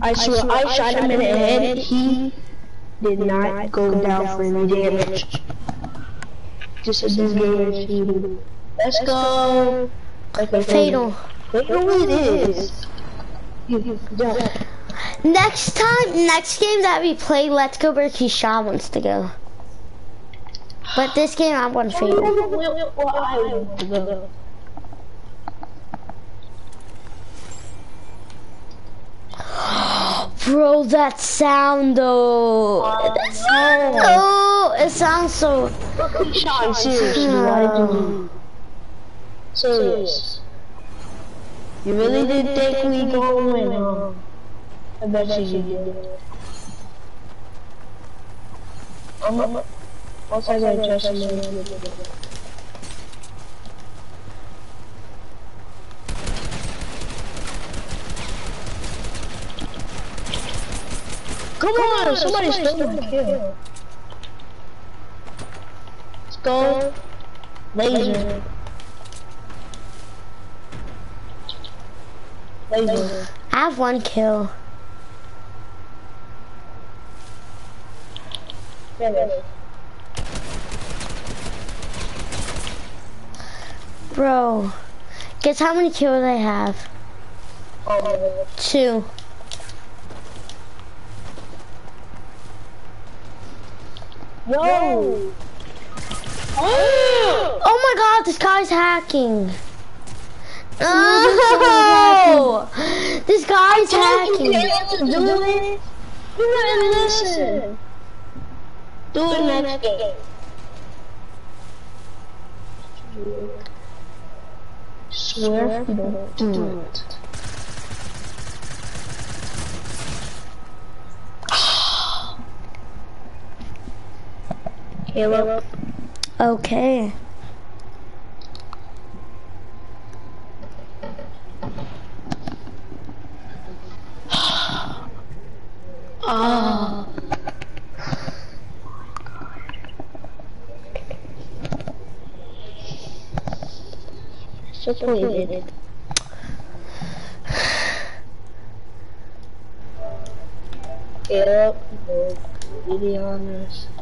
I swear, I shot him in the head. He did not go down for any damage. Just as this game is shooting. Let's go. Okay, Fatal. No, it is. You, you. Next time, next game that we play, let's go where Keyshawn wants to go. But this game, I want Fatal. Well, I to go. Bro, that sound though. That sound, oh, it sounds so. Sean, seriously, why did you? Serious. You really did think we gonna win? I bet you you did. I'm a, once I get just a minute. Come on, somebody stole my kill. Let's go. Laser. Laser. I have one kill. Finish. Bro, guess how many kills I have? Oh, Two. Yo! Oh my god, this guy's hacking. No! This guy's hacking. Do it. You wouldn't listen. Do it next game. Swear you don't do it. Caleb. Okay. Ah. Disappointed. Get up, be honest.